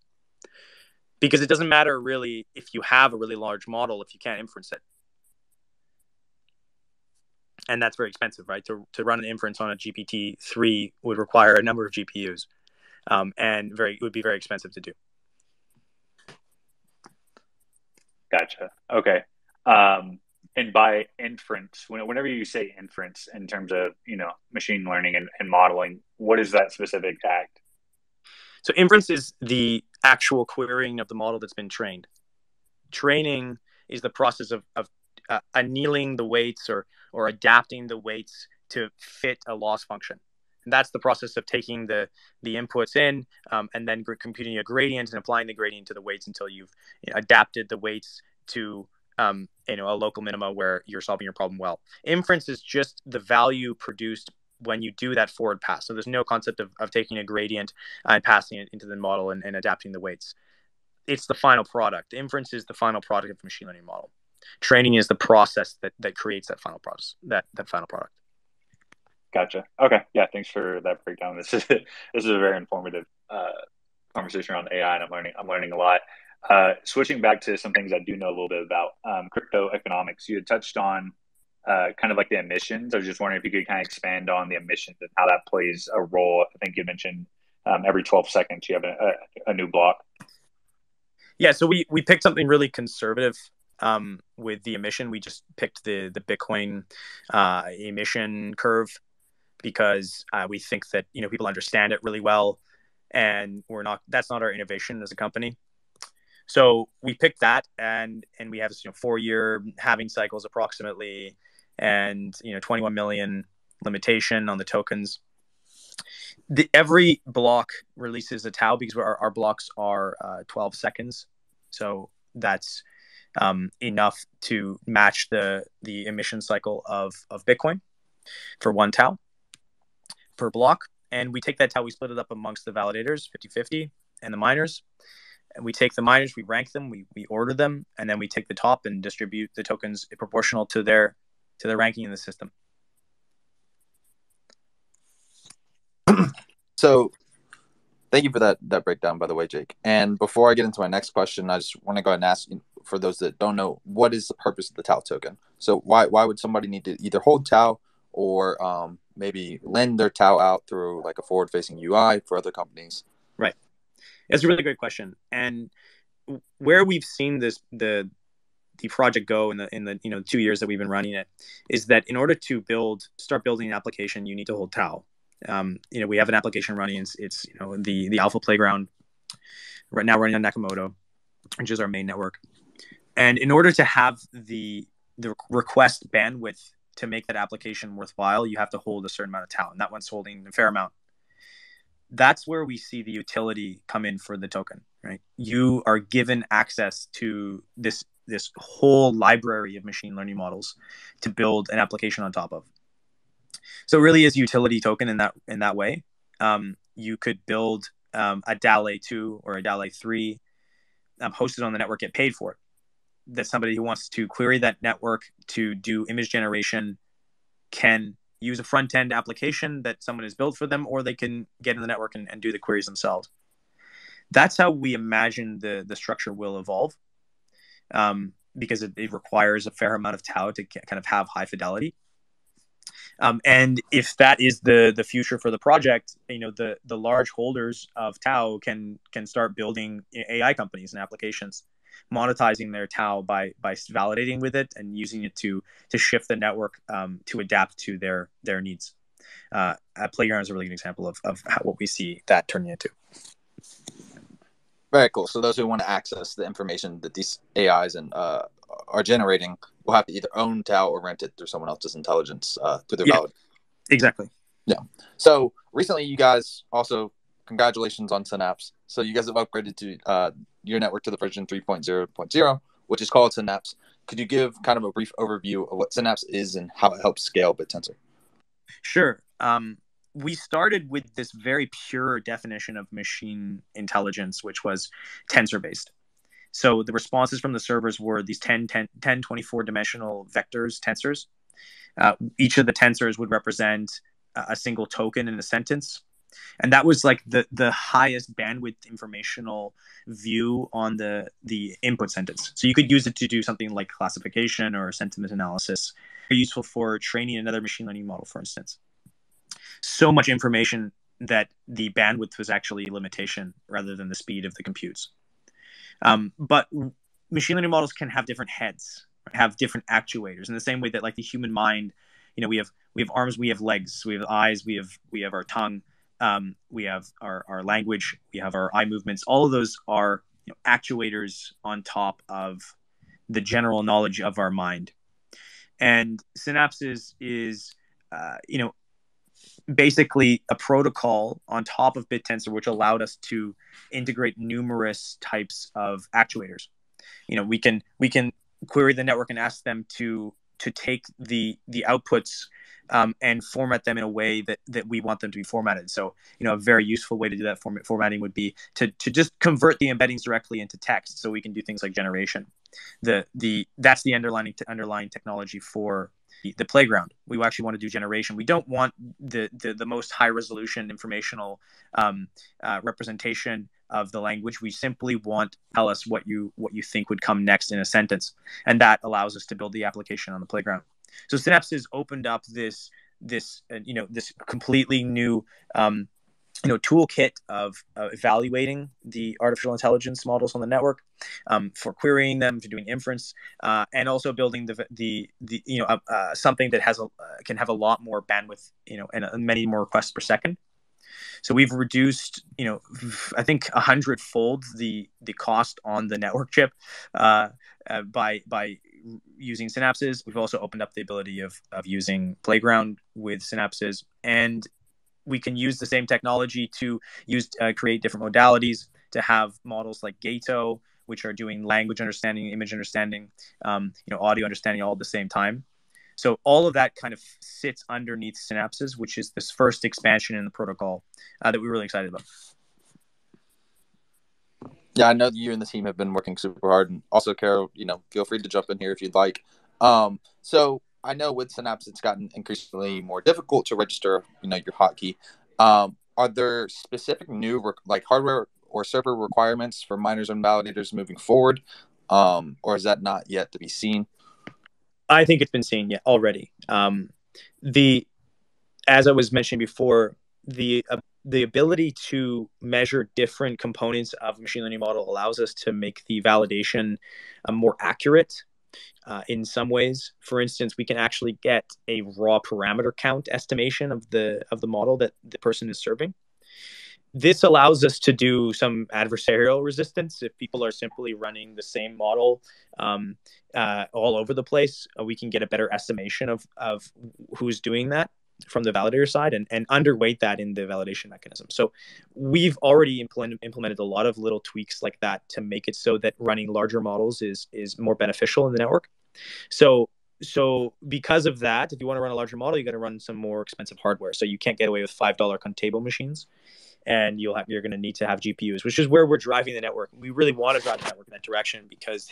Because it doesn't matter really if you have a really large model if you can't inference it. And that's very expensive right? To, to run an inference on a gpt-3 would require a number of gpus um, and very would be very expensive to do. Gotcha. Okay um, and by inference, whenever you say inference in terms of you know machine learning and, and modeling, what is that specific act? So inference is the actual querying of the model that's been trained. Training is the process of, of uh, annealing the weights or or adapting the weights to fit a loss function. And that's the process of taking the the inputs in um, and then computing a gradient and applying the gradient to the weights until you've adapted the weights to um, you know a local minima where you're solving your problem well. Inference is just the value produced when you do that forward pass. So there's no concept of, of taking a gradient and passing it into the model and, and adapting the weights. It's the final product. Inference is the final product of the machine learning model. Training is the process that, that creates that final process, that, that final product. Gotcha. Okay. Yeah. Thanks for that breakdown. This is this is a very informative uh, conversation around AI, and I'm learning I'm learning a lot. Uh, switching back to some things I do know a little bit about um, crypto economics, you had touched on uh, kind of like the emissions. I was just wondering if you could kind of expand on the emissions and how that plays a role. I think you mentioned um, every 12 seconds you have a, a, a, new block. Yeah, so we, we picked something really conservative um, with the emission. We just picked the, the Bitcoin uh, emission curve because uh, we think that you know people understand it really well, and we're not. That's not our innovation as a company. So we picked that, and and we have you know four year halving cycles approximately, and you know 21 million limitation on the tokens. The, every block releases a tau because our, our blocks are uh, 12 seconds, so that's um, enough to match the the emission cycle of of Bitcoin for one tau per block. And we take that tau, we split it up amongst the validators, 50 50, and the miners we take the miners, we rank them, we, we order them, and then we take the top and distribute the tokens proportional to their to their ranking in the system. so thank you for that that breakdown by the way jake and before i get into my next question i just want to go ahead and ask for those that don't know what is the purpose of the tau token so why why would somebody need to either hold tau or um, maybe lend their Tau out through like a forward-facing UI for other companies? Right. That's a really great question. And where we've seen this the the project go in the in the you know two years that we've been running it is that in order to build start building an application you need to hold tau. Um, you know we have an application running. It's, it's you know the the alpha playground right now running on nakamoto which is our main network. And in order to have the the request bandwidth to make that application worthwhile you have to hold a certain amount of tau. And that one's holding a fair amount that's where we see the utility come in for the token right? You are given access to this this whole library of machine learning models to build an application on top of. So it really is utility token in that in that way. Um, you could build um, a DALL-E 2 or a DALL-E 3 um, hosted on the network get paid for it. That somebody who wants to query that network to do image generation can use a front end application that someone has built for them, or they can get in the network and, and do the queries themselves. That's how we imagine the, the structure will evolve um, because it, it, requires a fair amount of tau to kind of have high fidelity. Um, and if that is the the future for the project, you know the the large holders of tau can can start building AI companies and applications monetizing their Tau by by validating with it and using it to to shift the network um, to adapt to their their needs. Uh, Playground is a really good example of, of how, what we see that turning into. Very cool. So those who want to access the information that these AIs and uh, are generating will have to either own Tau or rent it through someone else's intelligence uh, through their yeah, valid. Exactly. Yeah. So recently, you guys also congratulations on Synapse. So you guys have upgraded to uh, your network to the version 3.0.0, which is called Synapse. Could you give kind of a brief overview of what Synapse is and how it helps scale BitTensor? Sure. Um, we started with this very pure definition of machine intelligence, which was tensor based. So the responses from the servers were these 10, 10, 10 24 dimensional vectors, tensors. Uh, each of the tensors would represent a single token in a sentence and that was like the the highest bandwidth informational view on the the input sentence. So you could use it to do something like classification or sentiment analysis. Useful for training another machine learning model for instance. So much information that the bandwidth was actually a limitation rather than the speed of the computes. Um, but machine learning models can have different heads have different actuators in the same way that like the human mind you know we have we have arms we have legs we have eyes we have we have our tongue um, we have our, our language, we have our eye movements. All of those are you know, actuators on top of the general knowledge of our mind. And Synapses is, uh, you know, basically a protocol on top of BitTensor, which allowed us to integrate numerous types of actuators. You know, we can we can query the network and ask them to to take the the outputs um, and format them in a way that, that we want them to be formatted. So, you know, a very useful way to do that format, formatting would be to, to just convert the embeddings directly into text so we can do things like generation. The, the, that's the underlying, underlying technology for the, playground. We actually want to do generation. We don't want the, the, the most high resolution informational um, uh, representation of the language. We simply want tell us what you what you think would come next in a sentence, and that allows us to build the application on the playground. So Synapses opened up this this uh, you know this completely new um, you know toolkit of uh, evaluating the artificial intelligence models on the network um, for querying them for doing inference uh, and also building the the, the you know uh, uh something that has a uh, can have a lot more bandwidth you know and many more requests per second so we've reduced you know i think a hundredfold the the cost on the network chip by by using synapses. We've also opened up the ability of, of using Playground with synapses. And we can use the same technology to use uh, create different modalities to have models like Gato, which are doing language understanding, image understanding, um, you know, audio understanding all at the same time. So all of that kind of sits underneath synapses, which is this first expansion in the protocol uh, that we're really excited about. Yeah, I know you and the team have been working super hard, and also Carro, you know, feel free to jump in here if you'd like. Um, so I know with Synapse, it's gotten increasingly more difficult to register, you know, your hotkey. Um, are there specific new like hardware or server requirements for miners and validators moving forward, um, or is that not yet to be seen? I think it's been seen yet already. Um, the as I was mentioning before, the uh, the ability to measure different components of machine learning model allows us to make the validation uh, more accurate uh, in some ways. For instance, we can actually get a raw parameter count estimation of the of the model that the person is serving. This allows us to do some adversarial resistance. If people are simply running the same model um, uh, all over the place, uh, we can get a better estimation of, of who's doing that from the validator side and, and underweight that in the validation mechanism. So we've already implement, implemented a lot of little tweaks like that to make it so that running larger models is is more beneficial in the network. So so because of that, if you want to run a larger model, you got to run some more expensive hardware. So you can't get away with five dollar Contabo machines, and you'll have you're going to need to have GPUs, which is where we're driving the network. We really want to drive the network in that direction because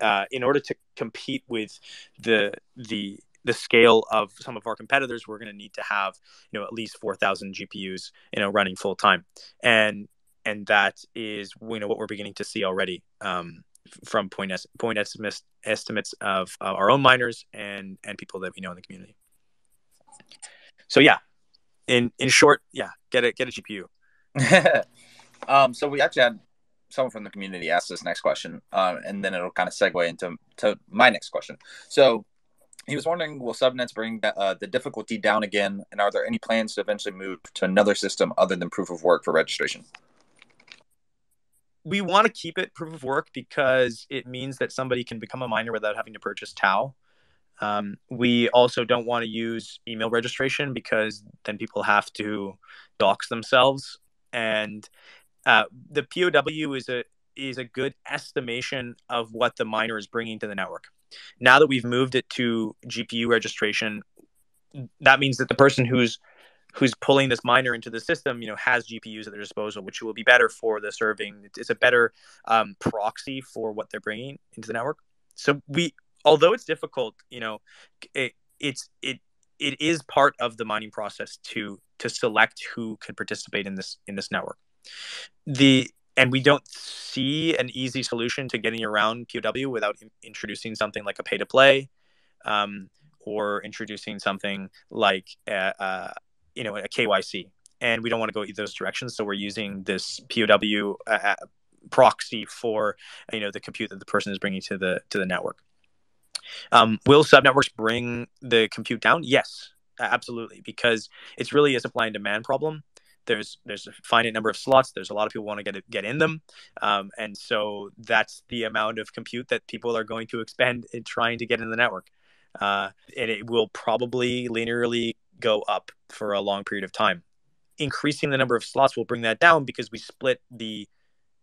uh, in order to compete with the the the scale of some of our competitors, we're going to need to have you know at least four thousand GPUs you know running full time, and and that is you know what we're beginning to see already. Um, from point es- point estimates estimates of uh, our own miners and and people that we know in the community. So yeah, in in short, yeah, get a get a GPU. um, so we actually had someone from the community ask this next question, um, and then it'll kind of segue into to my next question. So he was wondering, will subnets bring uh, the difficulty down again, and are there any plans to eventually move to another system other than proof of work for registration? we want to keep it proof of work because it means that somebody can become a miner without having to purchase Tau. Um, we also don't want to use email registration because then people have to dox themselves, and uh, the POW is a is a good estimation of what the miner is bringing to the network. Now that we've moved it to GPU registration, that means that the person who's who's pulling this miner into the system, you know, has GPUs at their disposal, which will be better for the serving. It's a better um, proxy for what they're bringing into the network. So we, although it's difficult, you know, it, it's it it is part of the mining process to to select who can participate in this in this network. The and we don't see an easy solution to getting around POW without introducing something like a pay to play. Um, or introducing something like uh, uh, you know a KYC, and we don't want to go either those directions. So we're using this POW uh, uh, proxy for you know the compute that the person is bringing to the to the network. Um, will subnetworks bring the compute down? Yes, absolutely, because it's really a supply and demand problem. There's there's a finite number of slots. There's a lot of people want to get get in them, um, and so that's the amount of compute that people are going to expend in trying to get in the network. Uh, and it will probably linearly go up for a long period of time. Increasing the number of slots will bring that down because we split the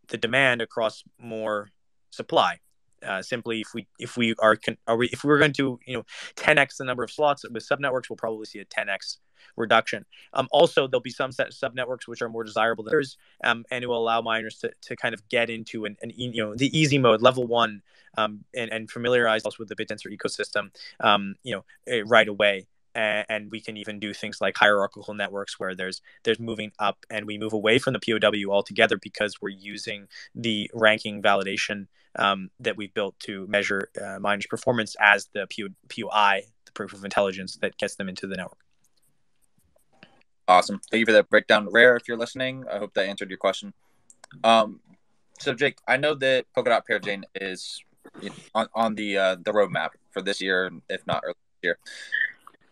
the demand across more supply. Uh, simply, if we if we are, are we if we are going to you know 10x the number of slots with subnetworks, we'll probably see a 10x reduction. Um, also, there'll be some set subnetworks which are more desirable than others, um, and it will allow miners to, to kind of get into an, an you know the easy mode, level one, um, and, and familiarize us with the BitTensor ecosystem, um, you know, eh, right away and, we can even do things like hierarchical networks where there's there's moving up and we move away from the POW altogether because we're using the ranking validation um, that we've built to measure uh, miners' performance as the PO, POI, the proof of intelligence that gets them into the network. Awesome. Thank you for that breakdown. Rare, if you're listening, I hope that answered your question. Um, so, Jake, I know that Polkadot Parachain is on, on the uh, the roadmap for this year, if not this year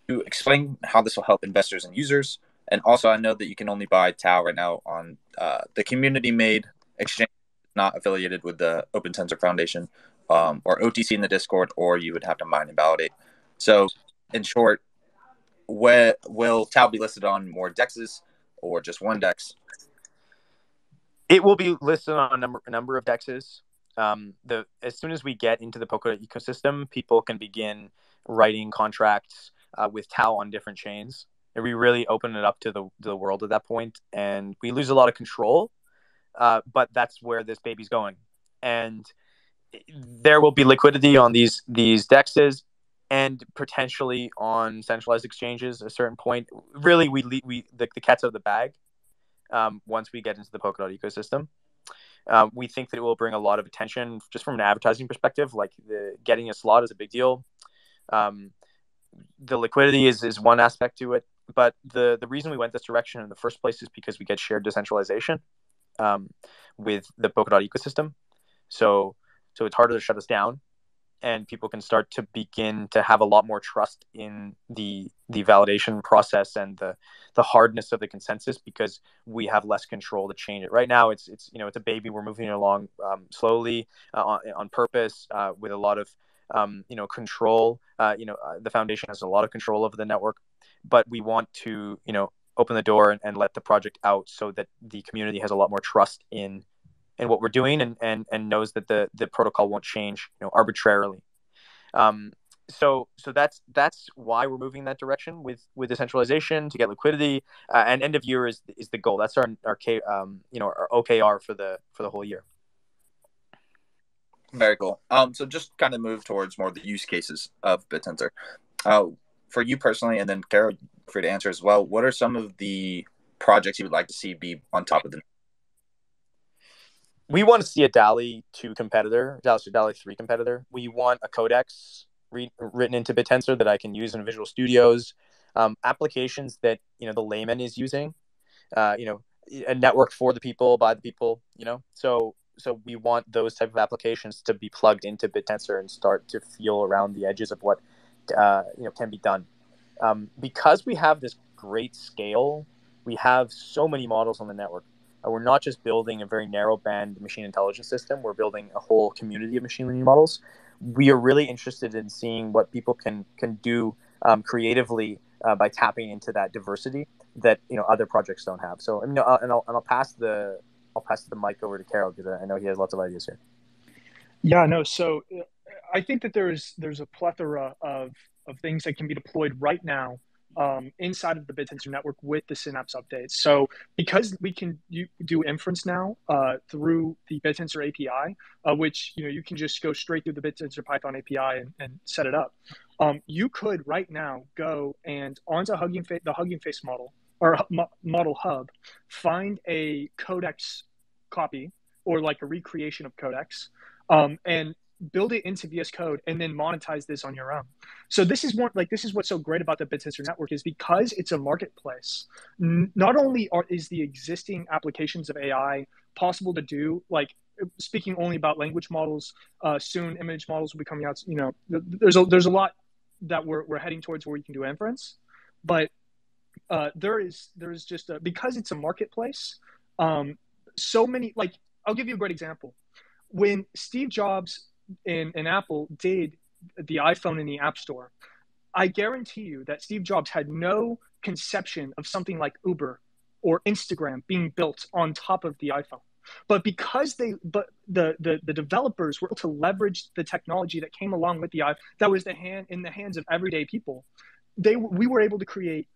to explain how this will help investors and users. And also, I know that you can only buy Tau right now on uh, the community made exchange, not affiliated with the Open Tensor Foundation um, or OTC in the Discord, or you would have to mine and validate. So, in short, where, will Tau be listed on more dexes or just one dex? It will be listed on a number, a number of dexes. Um, the as soon as we get into the Polkadot ecosystem, people can begin writing contracts uh, with Tau on different chains. And we really open it up to the, to the world at that point, and we lose a lot of control. Uh, but that's where this baby's going, and there will be liquidity on these these dexes and potentially on centralized exchanges at a certain point. Really, we we the, the cat's out of the bag um, once we get into the Polkadot ecosystem. Um, we think that it will bring a lot of attention just from an advertising perspective. Like the getting a slot is a big deal. Um, the liquidity is is one aspect to it, but the the reason we went this direction in the first place is because we get shared decentralization um, with the Polkadot ecosystem. So so it's harder to shut us down, and people can start to begin to have a lot more trust in the the validation process and the the hardness of the consensus because we have less control to change it. Right now, it's it's you know it's a baby. We're moving along um, slowly uh, on, purpose uh, with a lot of um, you know control. Uh, you know uh, the foundation has a lot of control over the network, but we want to you know open the door and, and let the project out so that the community has a lot more trust in in what we're doing and and, and knows that the the protocol won't change you know arbitrarily. Um, so so that's that's why we're moving in that direction with with decentralization to get liquidity uh, and end of year is is the goal. That's our our K, um, you know our OKR for the for the whole year. Very cool. Um, so just kind of move towards more the use cases of BitTensor. Uh, for you personally, and then Carro, free to answer as well. What are some of the projects you would like to see be on top of the? We want to see a DALL-E 2 competitor, DALL-E, DALL-E 3 competitor. We want a codex re- written into BitTensor that I can use in Visual Studios. Um, applications that you know the layman is using. Uh, you know, a network for the people by the people. You know, so so we want those type of applications to be plugged into BitTensor and start to feel around the edges of what uh, you know can be done. Um, because we have this great scale, we have so many models on the network. Uh, we're not just building a very narrow band machine intelligence system. We're building a whole community of machine learning models. We are really interested in seeing what people can can do um, creatively uh, by tapping into that diversity that you know other projects don't have. So I mean, uh, and, I'll, and I'll pass the I'll pass the mic over to Carro because I know he has lots of ideas here. Yeah, no. So uh, I think that there's there's a plethora of of things that can be deployed right now um, inside of the BitTensor network with the Synapse updates. So because we can do inference now uh, through the BitTensor API, uh, which you know you can just go straight through the BitTensor Python API and, and set it up. Um, you could right now go and onto Hugging Face, the Hugging Face model or model hub, find a codex copy or like a recreation of codex, um, and build it into VS Code and then monetize this on your own. So this is one like this is what's so great about the BitTensor network is because it's a marketplace. N- not only are is the existing applications of AI possible to do like speaking only about language models, uh, soon image models will be coming out. You know, there's a there's a lot that we're we're heading towards where you can do inference, but uh, there is there is just a, because it's a marketplace. Um, so many like I'll give you a great example. When Steve Jobs in, in Apple did the iPhone in the App Store, I guarantee you that Steve Jobs had no conception of something like Uber or Instagram being built on top of the iPhone. But because they, but the, the the developers were able to leverage the technology that came along with the iPhone, that was the hand in the hands of everyday people. They we were able to create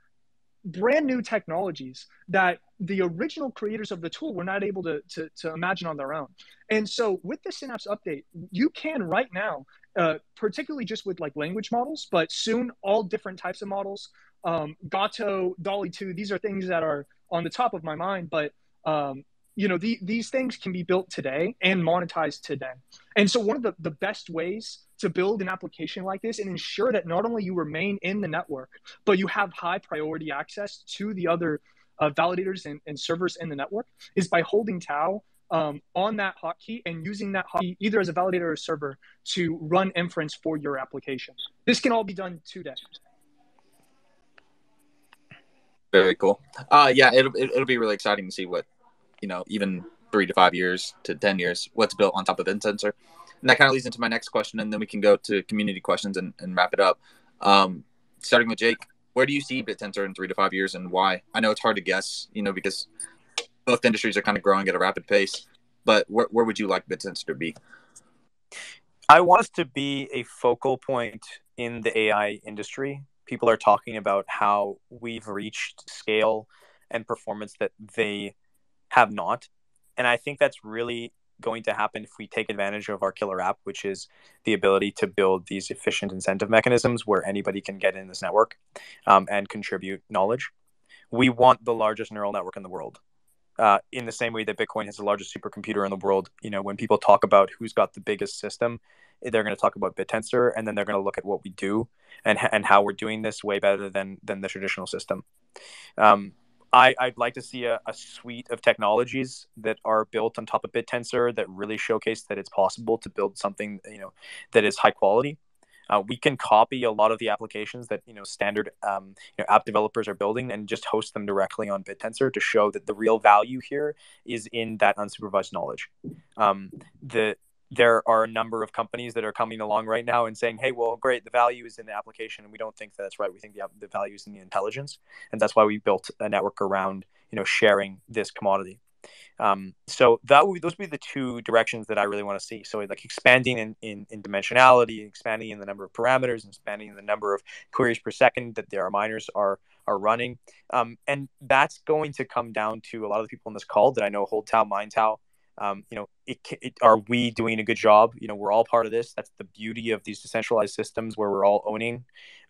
brand new technologies that the original creators of the tool were not able to, to, to imagine on their own. And so with the Synapse update, you can right now, uh, particularly just with like language models, but soon all different types of models, um, Gato, DALL-E 2, these are things that are on the top of my mind, but um, you know, the, these things can be built today and monetized today. And so one of the, the best ways to build an application like this and ensure that not only you remain in the network, but you have high priority access to the other uh, validators and, and, servers in the network is by holding Tau um, on that hotkey and using that hotkey either as a validator or a server to run inference for your application. This can all be done today. Very cool. Uh, yeah, it'll, it'll be really exciting to see what, you know, even three to five years to 10 years, what's built on top of BitTensor. And that kind of leads into my next question, and then we can go to community questions and, and wrap it up. Um, starting with Jake, where do you see BitTensor in three to five years, and why? I know it's hard to guess, you know, because both industries are kind of growing at a rapid pace. But where, where would you like BitTensor to be? I want us to be a focal point in the AI industry. People are talking about how we've reached scale and performance that they have not. And I think that's really going to happen if we take advantage of our killer app, which is the ability to build these efficient incentive mechanisms where anybody can get in this network um, and contribute knowledge. We want the largest neural network in the world. Uh, in the same way that Bitcoin has the largest supercomputer in the world, you know, when people talk about who's got the biggest system, they're going to talk about BitTensor, and then they're going to look at what we do and and how we're doing this way better than than the traditional system. Um, I, I'd like to see a, a, suite of technologies that are built on top of BitTensor that really showcase that it's possible to build something you know that is high quality. Uh, we can copy a lot of the applications that you know standard um, you know, app developers are building and just host them directly on BitTensor to show that the real value here is in that unsupervised knowledge. Um, the there are a number of companies that are coming along right now and saying, "Hey, well, great, the value is in the application, and we don't think that that's right. We think the the value is in the intelligence, and that's why we built a network around you know sharing this commodity." Um, so that would, those would be the two directions that I really want to see. So like expanding in, in, in dimensionality, expanding in the number of parameters, and expanding in the number of queries per second that our miners are are running. Um, and that's going to come down to a lot of the people in this call that I know hold Tau, mine Tau, um, you know, it, it, are we doing a good job? You know, we're all part of this. That's the beauty of these decentralized systems where we're all owning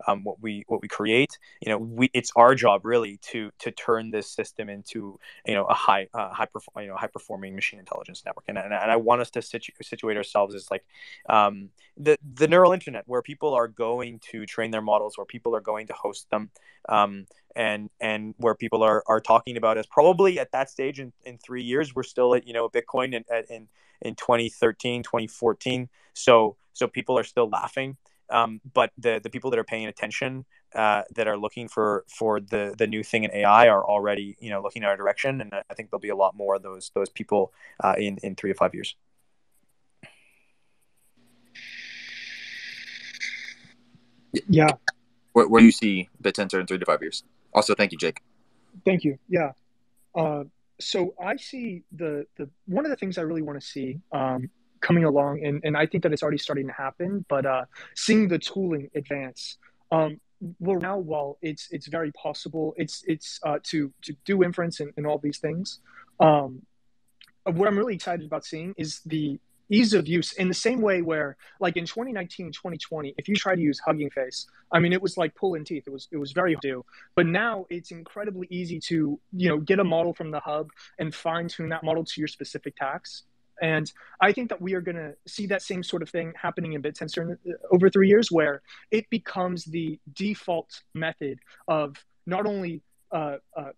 um, what we what we create. You know, we it's our job really to to turn this system into you know a high uh, high perf- you know high performing machine intelligence network. And, and, and I want us to situ- situate ourselves as like um, the the neural internet where people are going to train their models, where people are going to host them. Um, and and where people are are talking about us probably at that stage in, in three years we're still at you know bitcoin and in, in in 2013 2014 so so people are still laughing um, but the the people that are paying attention uh, that are looking for for the the new thing in AI are already you know looking in our direction, and I think there'll be a lot more of those those people uh, in in three to five years. Yeah. Where, where do you see BitTensor in three to five years? Also, thank you, Jake. Thank you. Yeah. Uh, so I see the the one of the things I really want to see um, coming along, and, and I think that it's already starting to happen, but uh, seeing the tooling advance. Um, well, now while it's it's very possible, it's it's uh, to to do inference and, and all these things. Um, what I'm really excited about seeing is the ease of use in the same way where like in 2019 2020 if you try to use hugging face i mean it was like pulling teeth. It was it was very hard to do. But now it's incredibly easy to you know get a model from the hub and fine tune that model to your specific tax and I think that we are going to see that same sort of thing happening in BitTensor over three years, where it becomes the default method of not only uh, uh,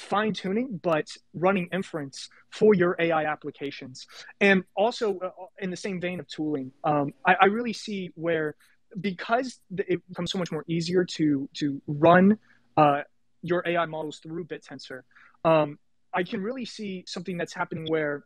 fine tuning, but running inference for your AI applications. And also, uh, in the same vein of tooling, um, I, I, really see where because it becomes so much more easier to to run uh, your AI models through BitTensor, um, I can really see something that's happening where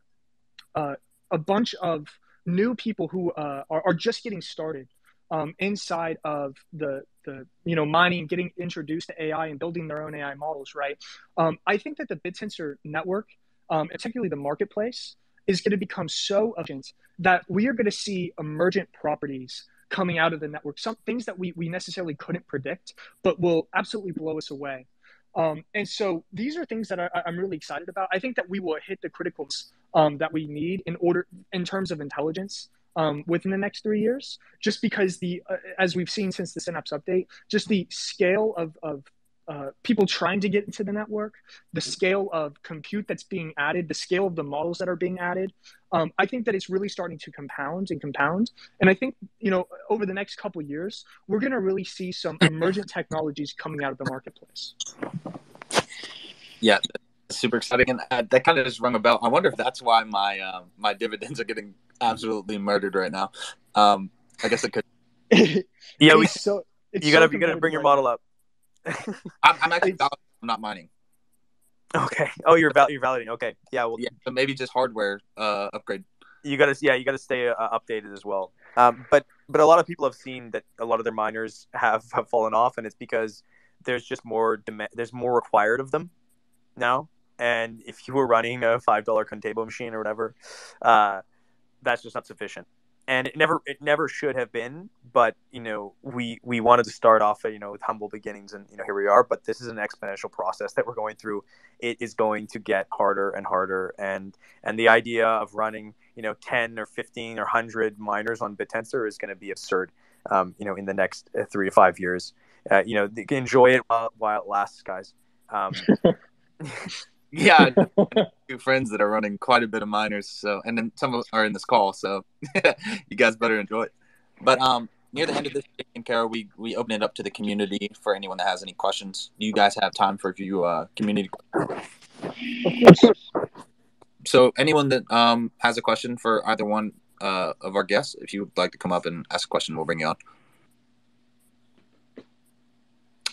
uh, a bunch of new people who uh, are, are just getting started um, inside of the the you know mining, getting introduced to AI and building their own AI models, right? Um, I think that the BitTensor network, um, particularly the marketplace, is going to become so efficient that we are going to see emergent properties coming out of the network, some things that we, we necessarily couldn't predict, but will absolutely blow us away. Um, and so these are things that I, am really excited about. I think that we will hit the criticals um, that we need in order in terms of intelligence um, within the next three years, just because the uh, as we've seen since the Synapse update, just the scale of of uh, people trying to get into the network, the scale of compute that's being added, the scale of the models that are being added. Um, I think that it's really starting to compound and compound. And I think, you know, over the next couple years, we're going to really see some emergent technologies coming out of the marketplace. Yeah, super exciting. And uh, that kind of just rung a bell. I wonder if that's why my uh, my dividends are getting absolutely murdered right now. Um, I guess it could. yeah, we. So, you gotta so you gotta bring your model up. I'm, I'm, actually I'm not mining. Okay. Oh, you're val- you're validating. Okay. Yeah. Well. Yeah. So maybe just hardware uh, upgrade. You gotta yeah you gotta stay uh, updated as well. Um, but but a lot of people have seen that a lot of their miners have, have fallen off, and it's because there's just more demand. There's more required of them now. And if you were running a five dollar Contabo machine or whatever, uh, that's just not sufficient. And it never it never should have been, but you know we we wanted to start off you know with humble beginnings, and you know here we are. But this is an exponential process that we're going through. It is going to get harder and harder, and and the idea of running you know ten or fifteen or hundred miners on BitTensor is going to be absurd. Um, you know in the next uh, three to five years. Uh, you know enjoy it while, while it lasts, guys. Um, Yeah, two friends that are running quite a bit of miners. So, and then some of us are in this call. So, you guys better enjoy it. But um, near the end of this, and Carro, we we open it up to the community for anyone that has any questions. Do you guys have time for a few uh, community? So, anyone that um has a question for either one uh of our guests, if you would like to come up and ask a question, we'll bring you on.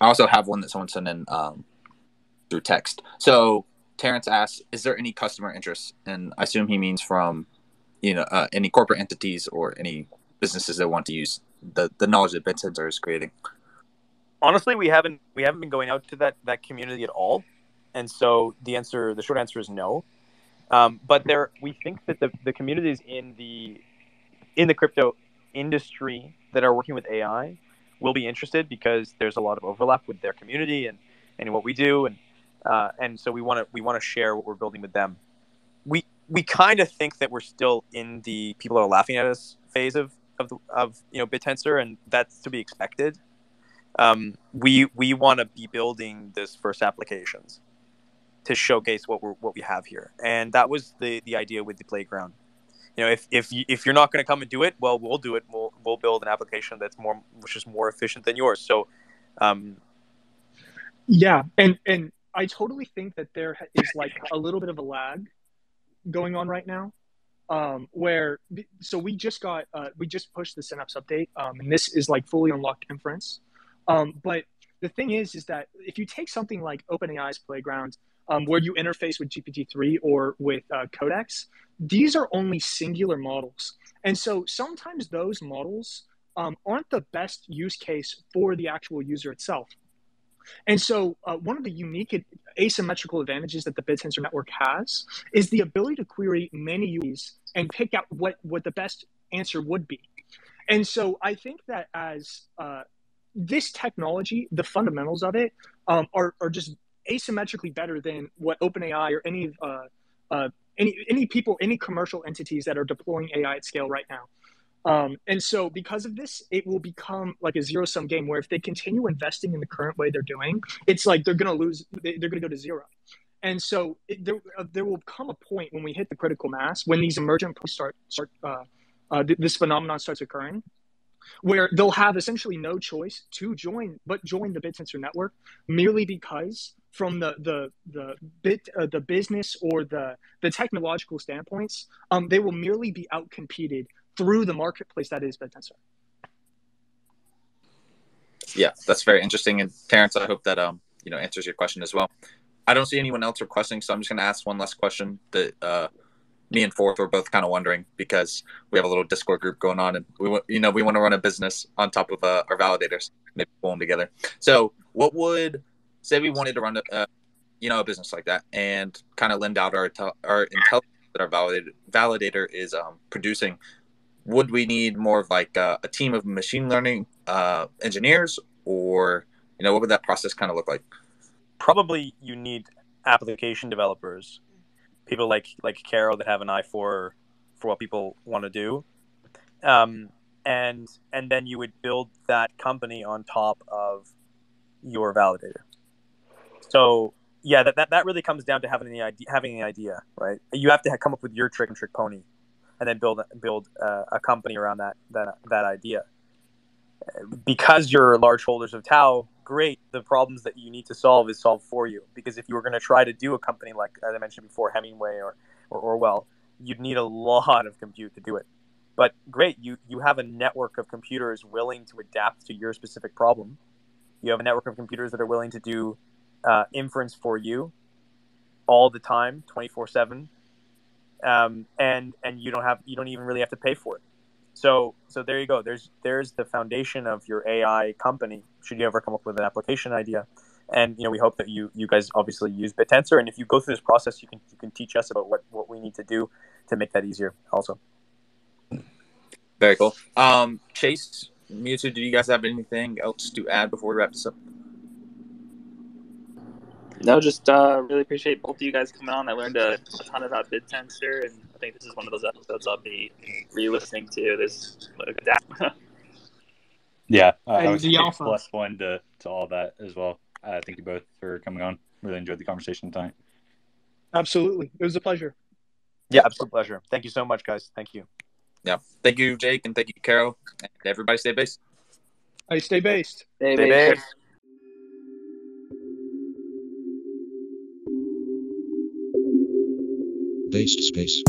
I also have one that someone sent in um, through text. So Terrence asks, "Is there any customer interest?" And I assume he means from, you know, uh, any corporate entities or any businesses that want to use the the knowledge that BitTensor is creating. Honestly, we haven't we haven't been going out to that that community at all, and so the answer, the short answer is no. Um, but there, we think that the the communities in the in the crypto industry that are working with AI will be interested because there's a lot of overlap with their community and, and what we do and uh, and so we want to we want to share what we're building with them. We we kind of think that we're still in the people are laughing at us phase of of, the, of you know BitTensor and that's to be expected. Um, we we want to be building this first applications to showcase what we what we have here, and that was the the idea with the playground you know, if if you, if you're not going to come and do it, well, we'll do it. We'll we'll build an application that's more, which is more efficient than yours. So, um, yeah, and and I totally think that there is like a little bit of a lag going on right now, um, where so we just got uh, we just pushed the Synapse update, um, and this is like fully unlocked inference. Um, but the thing is, is that if you take something like OpenAI's Playground, um, where you interface with GPT-3 or with uh, Codex, these are only singular models. And so sometimes those models um, aren't the best use case for the actual user itself. And so, uh, one of the unique asymmetrical advantages that the BitTensor network has is the ability to query many UIs and pick out what, what the best answer would be. And so, I think that as uh, this technology, the fundamentals of it um, are, are just asymmetrically better than what OpenAI or any uh, uh, any any people, any commercial entities that are deploying AI at scale right now. Um, and so, because of this, it will become like a zero sum game where if they continue investing in the current way they're doing, it's like they're going to lose, they're going to go to zero. And so, it, there, uh, there will come a point when we hit the critical mass when these emergent start start uh, uh, th- this phenomenon starts occurring, where they'll have essentially no choice to join but join the BitTensor network merely because from the the the bit uh, the business or the the technological standpoints, um, they will merely be outcompeted through the marketplace that is BitTensor. Yeah, that's very interesting. And Terrence, I hope that um you know answers your question as well. I don't see anyone else requesting, so I'm just going to ask one last question that uh, me and Forth were both kind of wondering because we have a little Discord group going on, and we you know we want to run a business on top of uh, our validators, maybe pull them together. So, what would say we wanted to run a, uh, you know a business like that and kind of lend out our our intelligence that our validator validator is um, producing would we need more of like a, a team of machine learning uh, engineers? Or you know what would that process kind of look like? Probably you need application developers. People like like Carro that have an eye for for what people want to do. Um, and and then you would build that company on top of your validator. So yeah, that, that, that really comes down to having the idea, having an idea, right? You have to come up with your trick and trick pony, and then build build uh, a company around that that that idea. Because you're large holders of TAO, great. The problems that you need to solve is solved for you. Because if you were going to try to do a company like as I mentioned before, Hemingway or, or Orwell, you'd need a lot of compute to do it. But great, you you have a network of computers willing to adapt to your specific problem. You have a network of computers that are willing to do uh, inference for you all the time, twenty four seven, um, and and you don't have you don't even really have to pay for it. So so there you go. There's there's the foundation of your AI company. Should you ever come up with an application idea, and you know we hope that you you guys obviously use BitTensor, and if you go through this process, you can you can teach us about what what we need to do to make that easier. Also, very cool. Um, Chase, Mewtwo, do you guys have anything else to add before we wrap this up? No, just uh, really appreciate both of you guys coming on. I learned a, a ton about BitTensor, and I think this is one of those episodes I'll be re-listening to. This yeah, uh, I was plus one to, to all that as well. Uh, thank you both for coming on. Really enjoyed the conversation tonight. Absolutely. It was a pleasure. Yeah, absolute pleasure. Thank you so much, guys. Thank you. Yeah. Thank you, Jake, and thank you, Carro. And everybody stay based. Hey, stay based. Hey, Stay babe. based. Based space.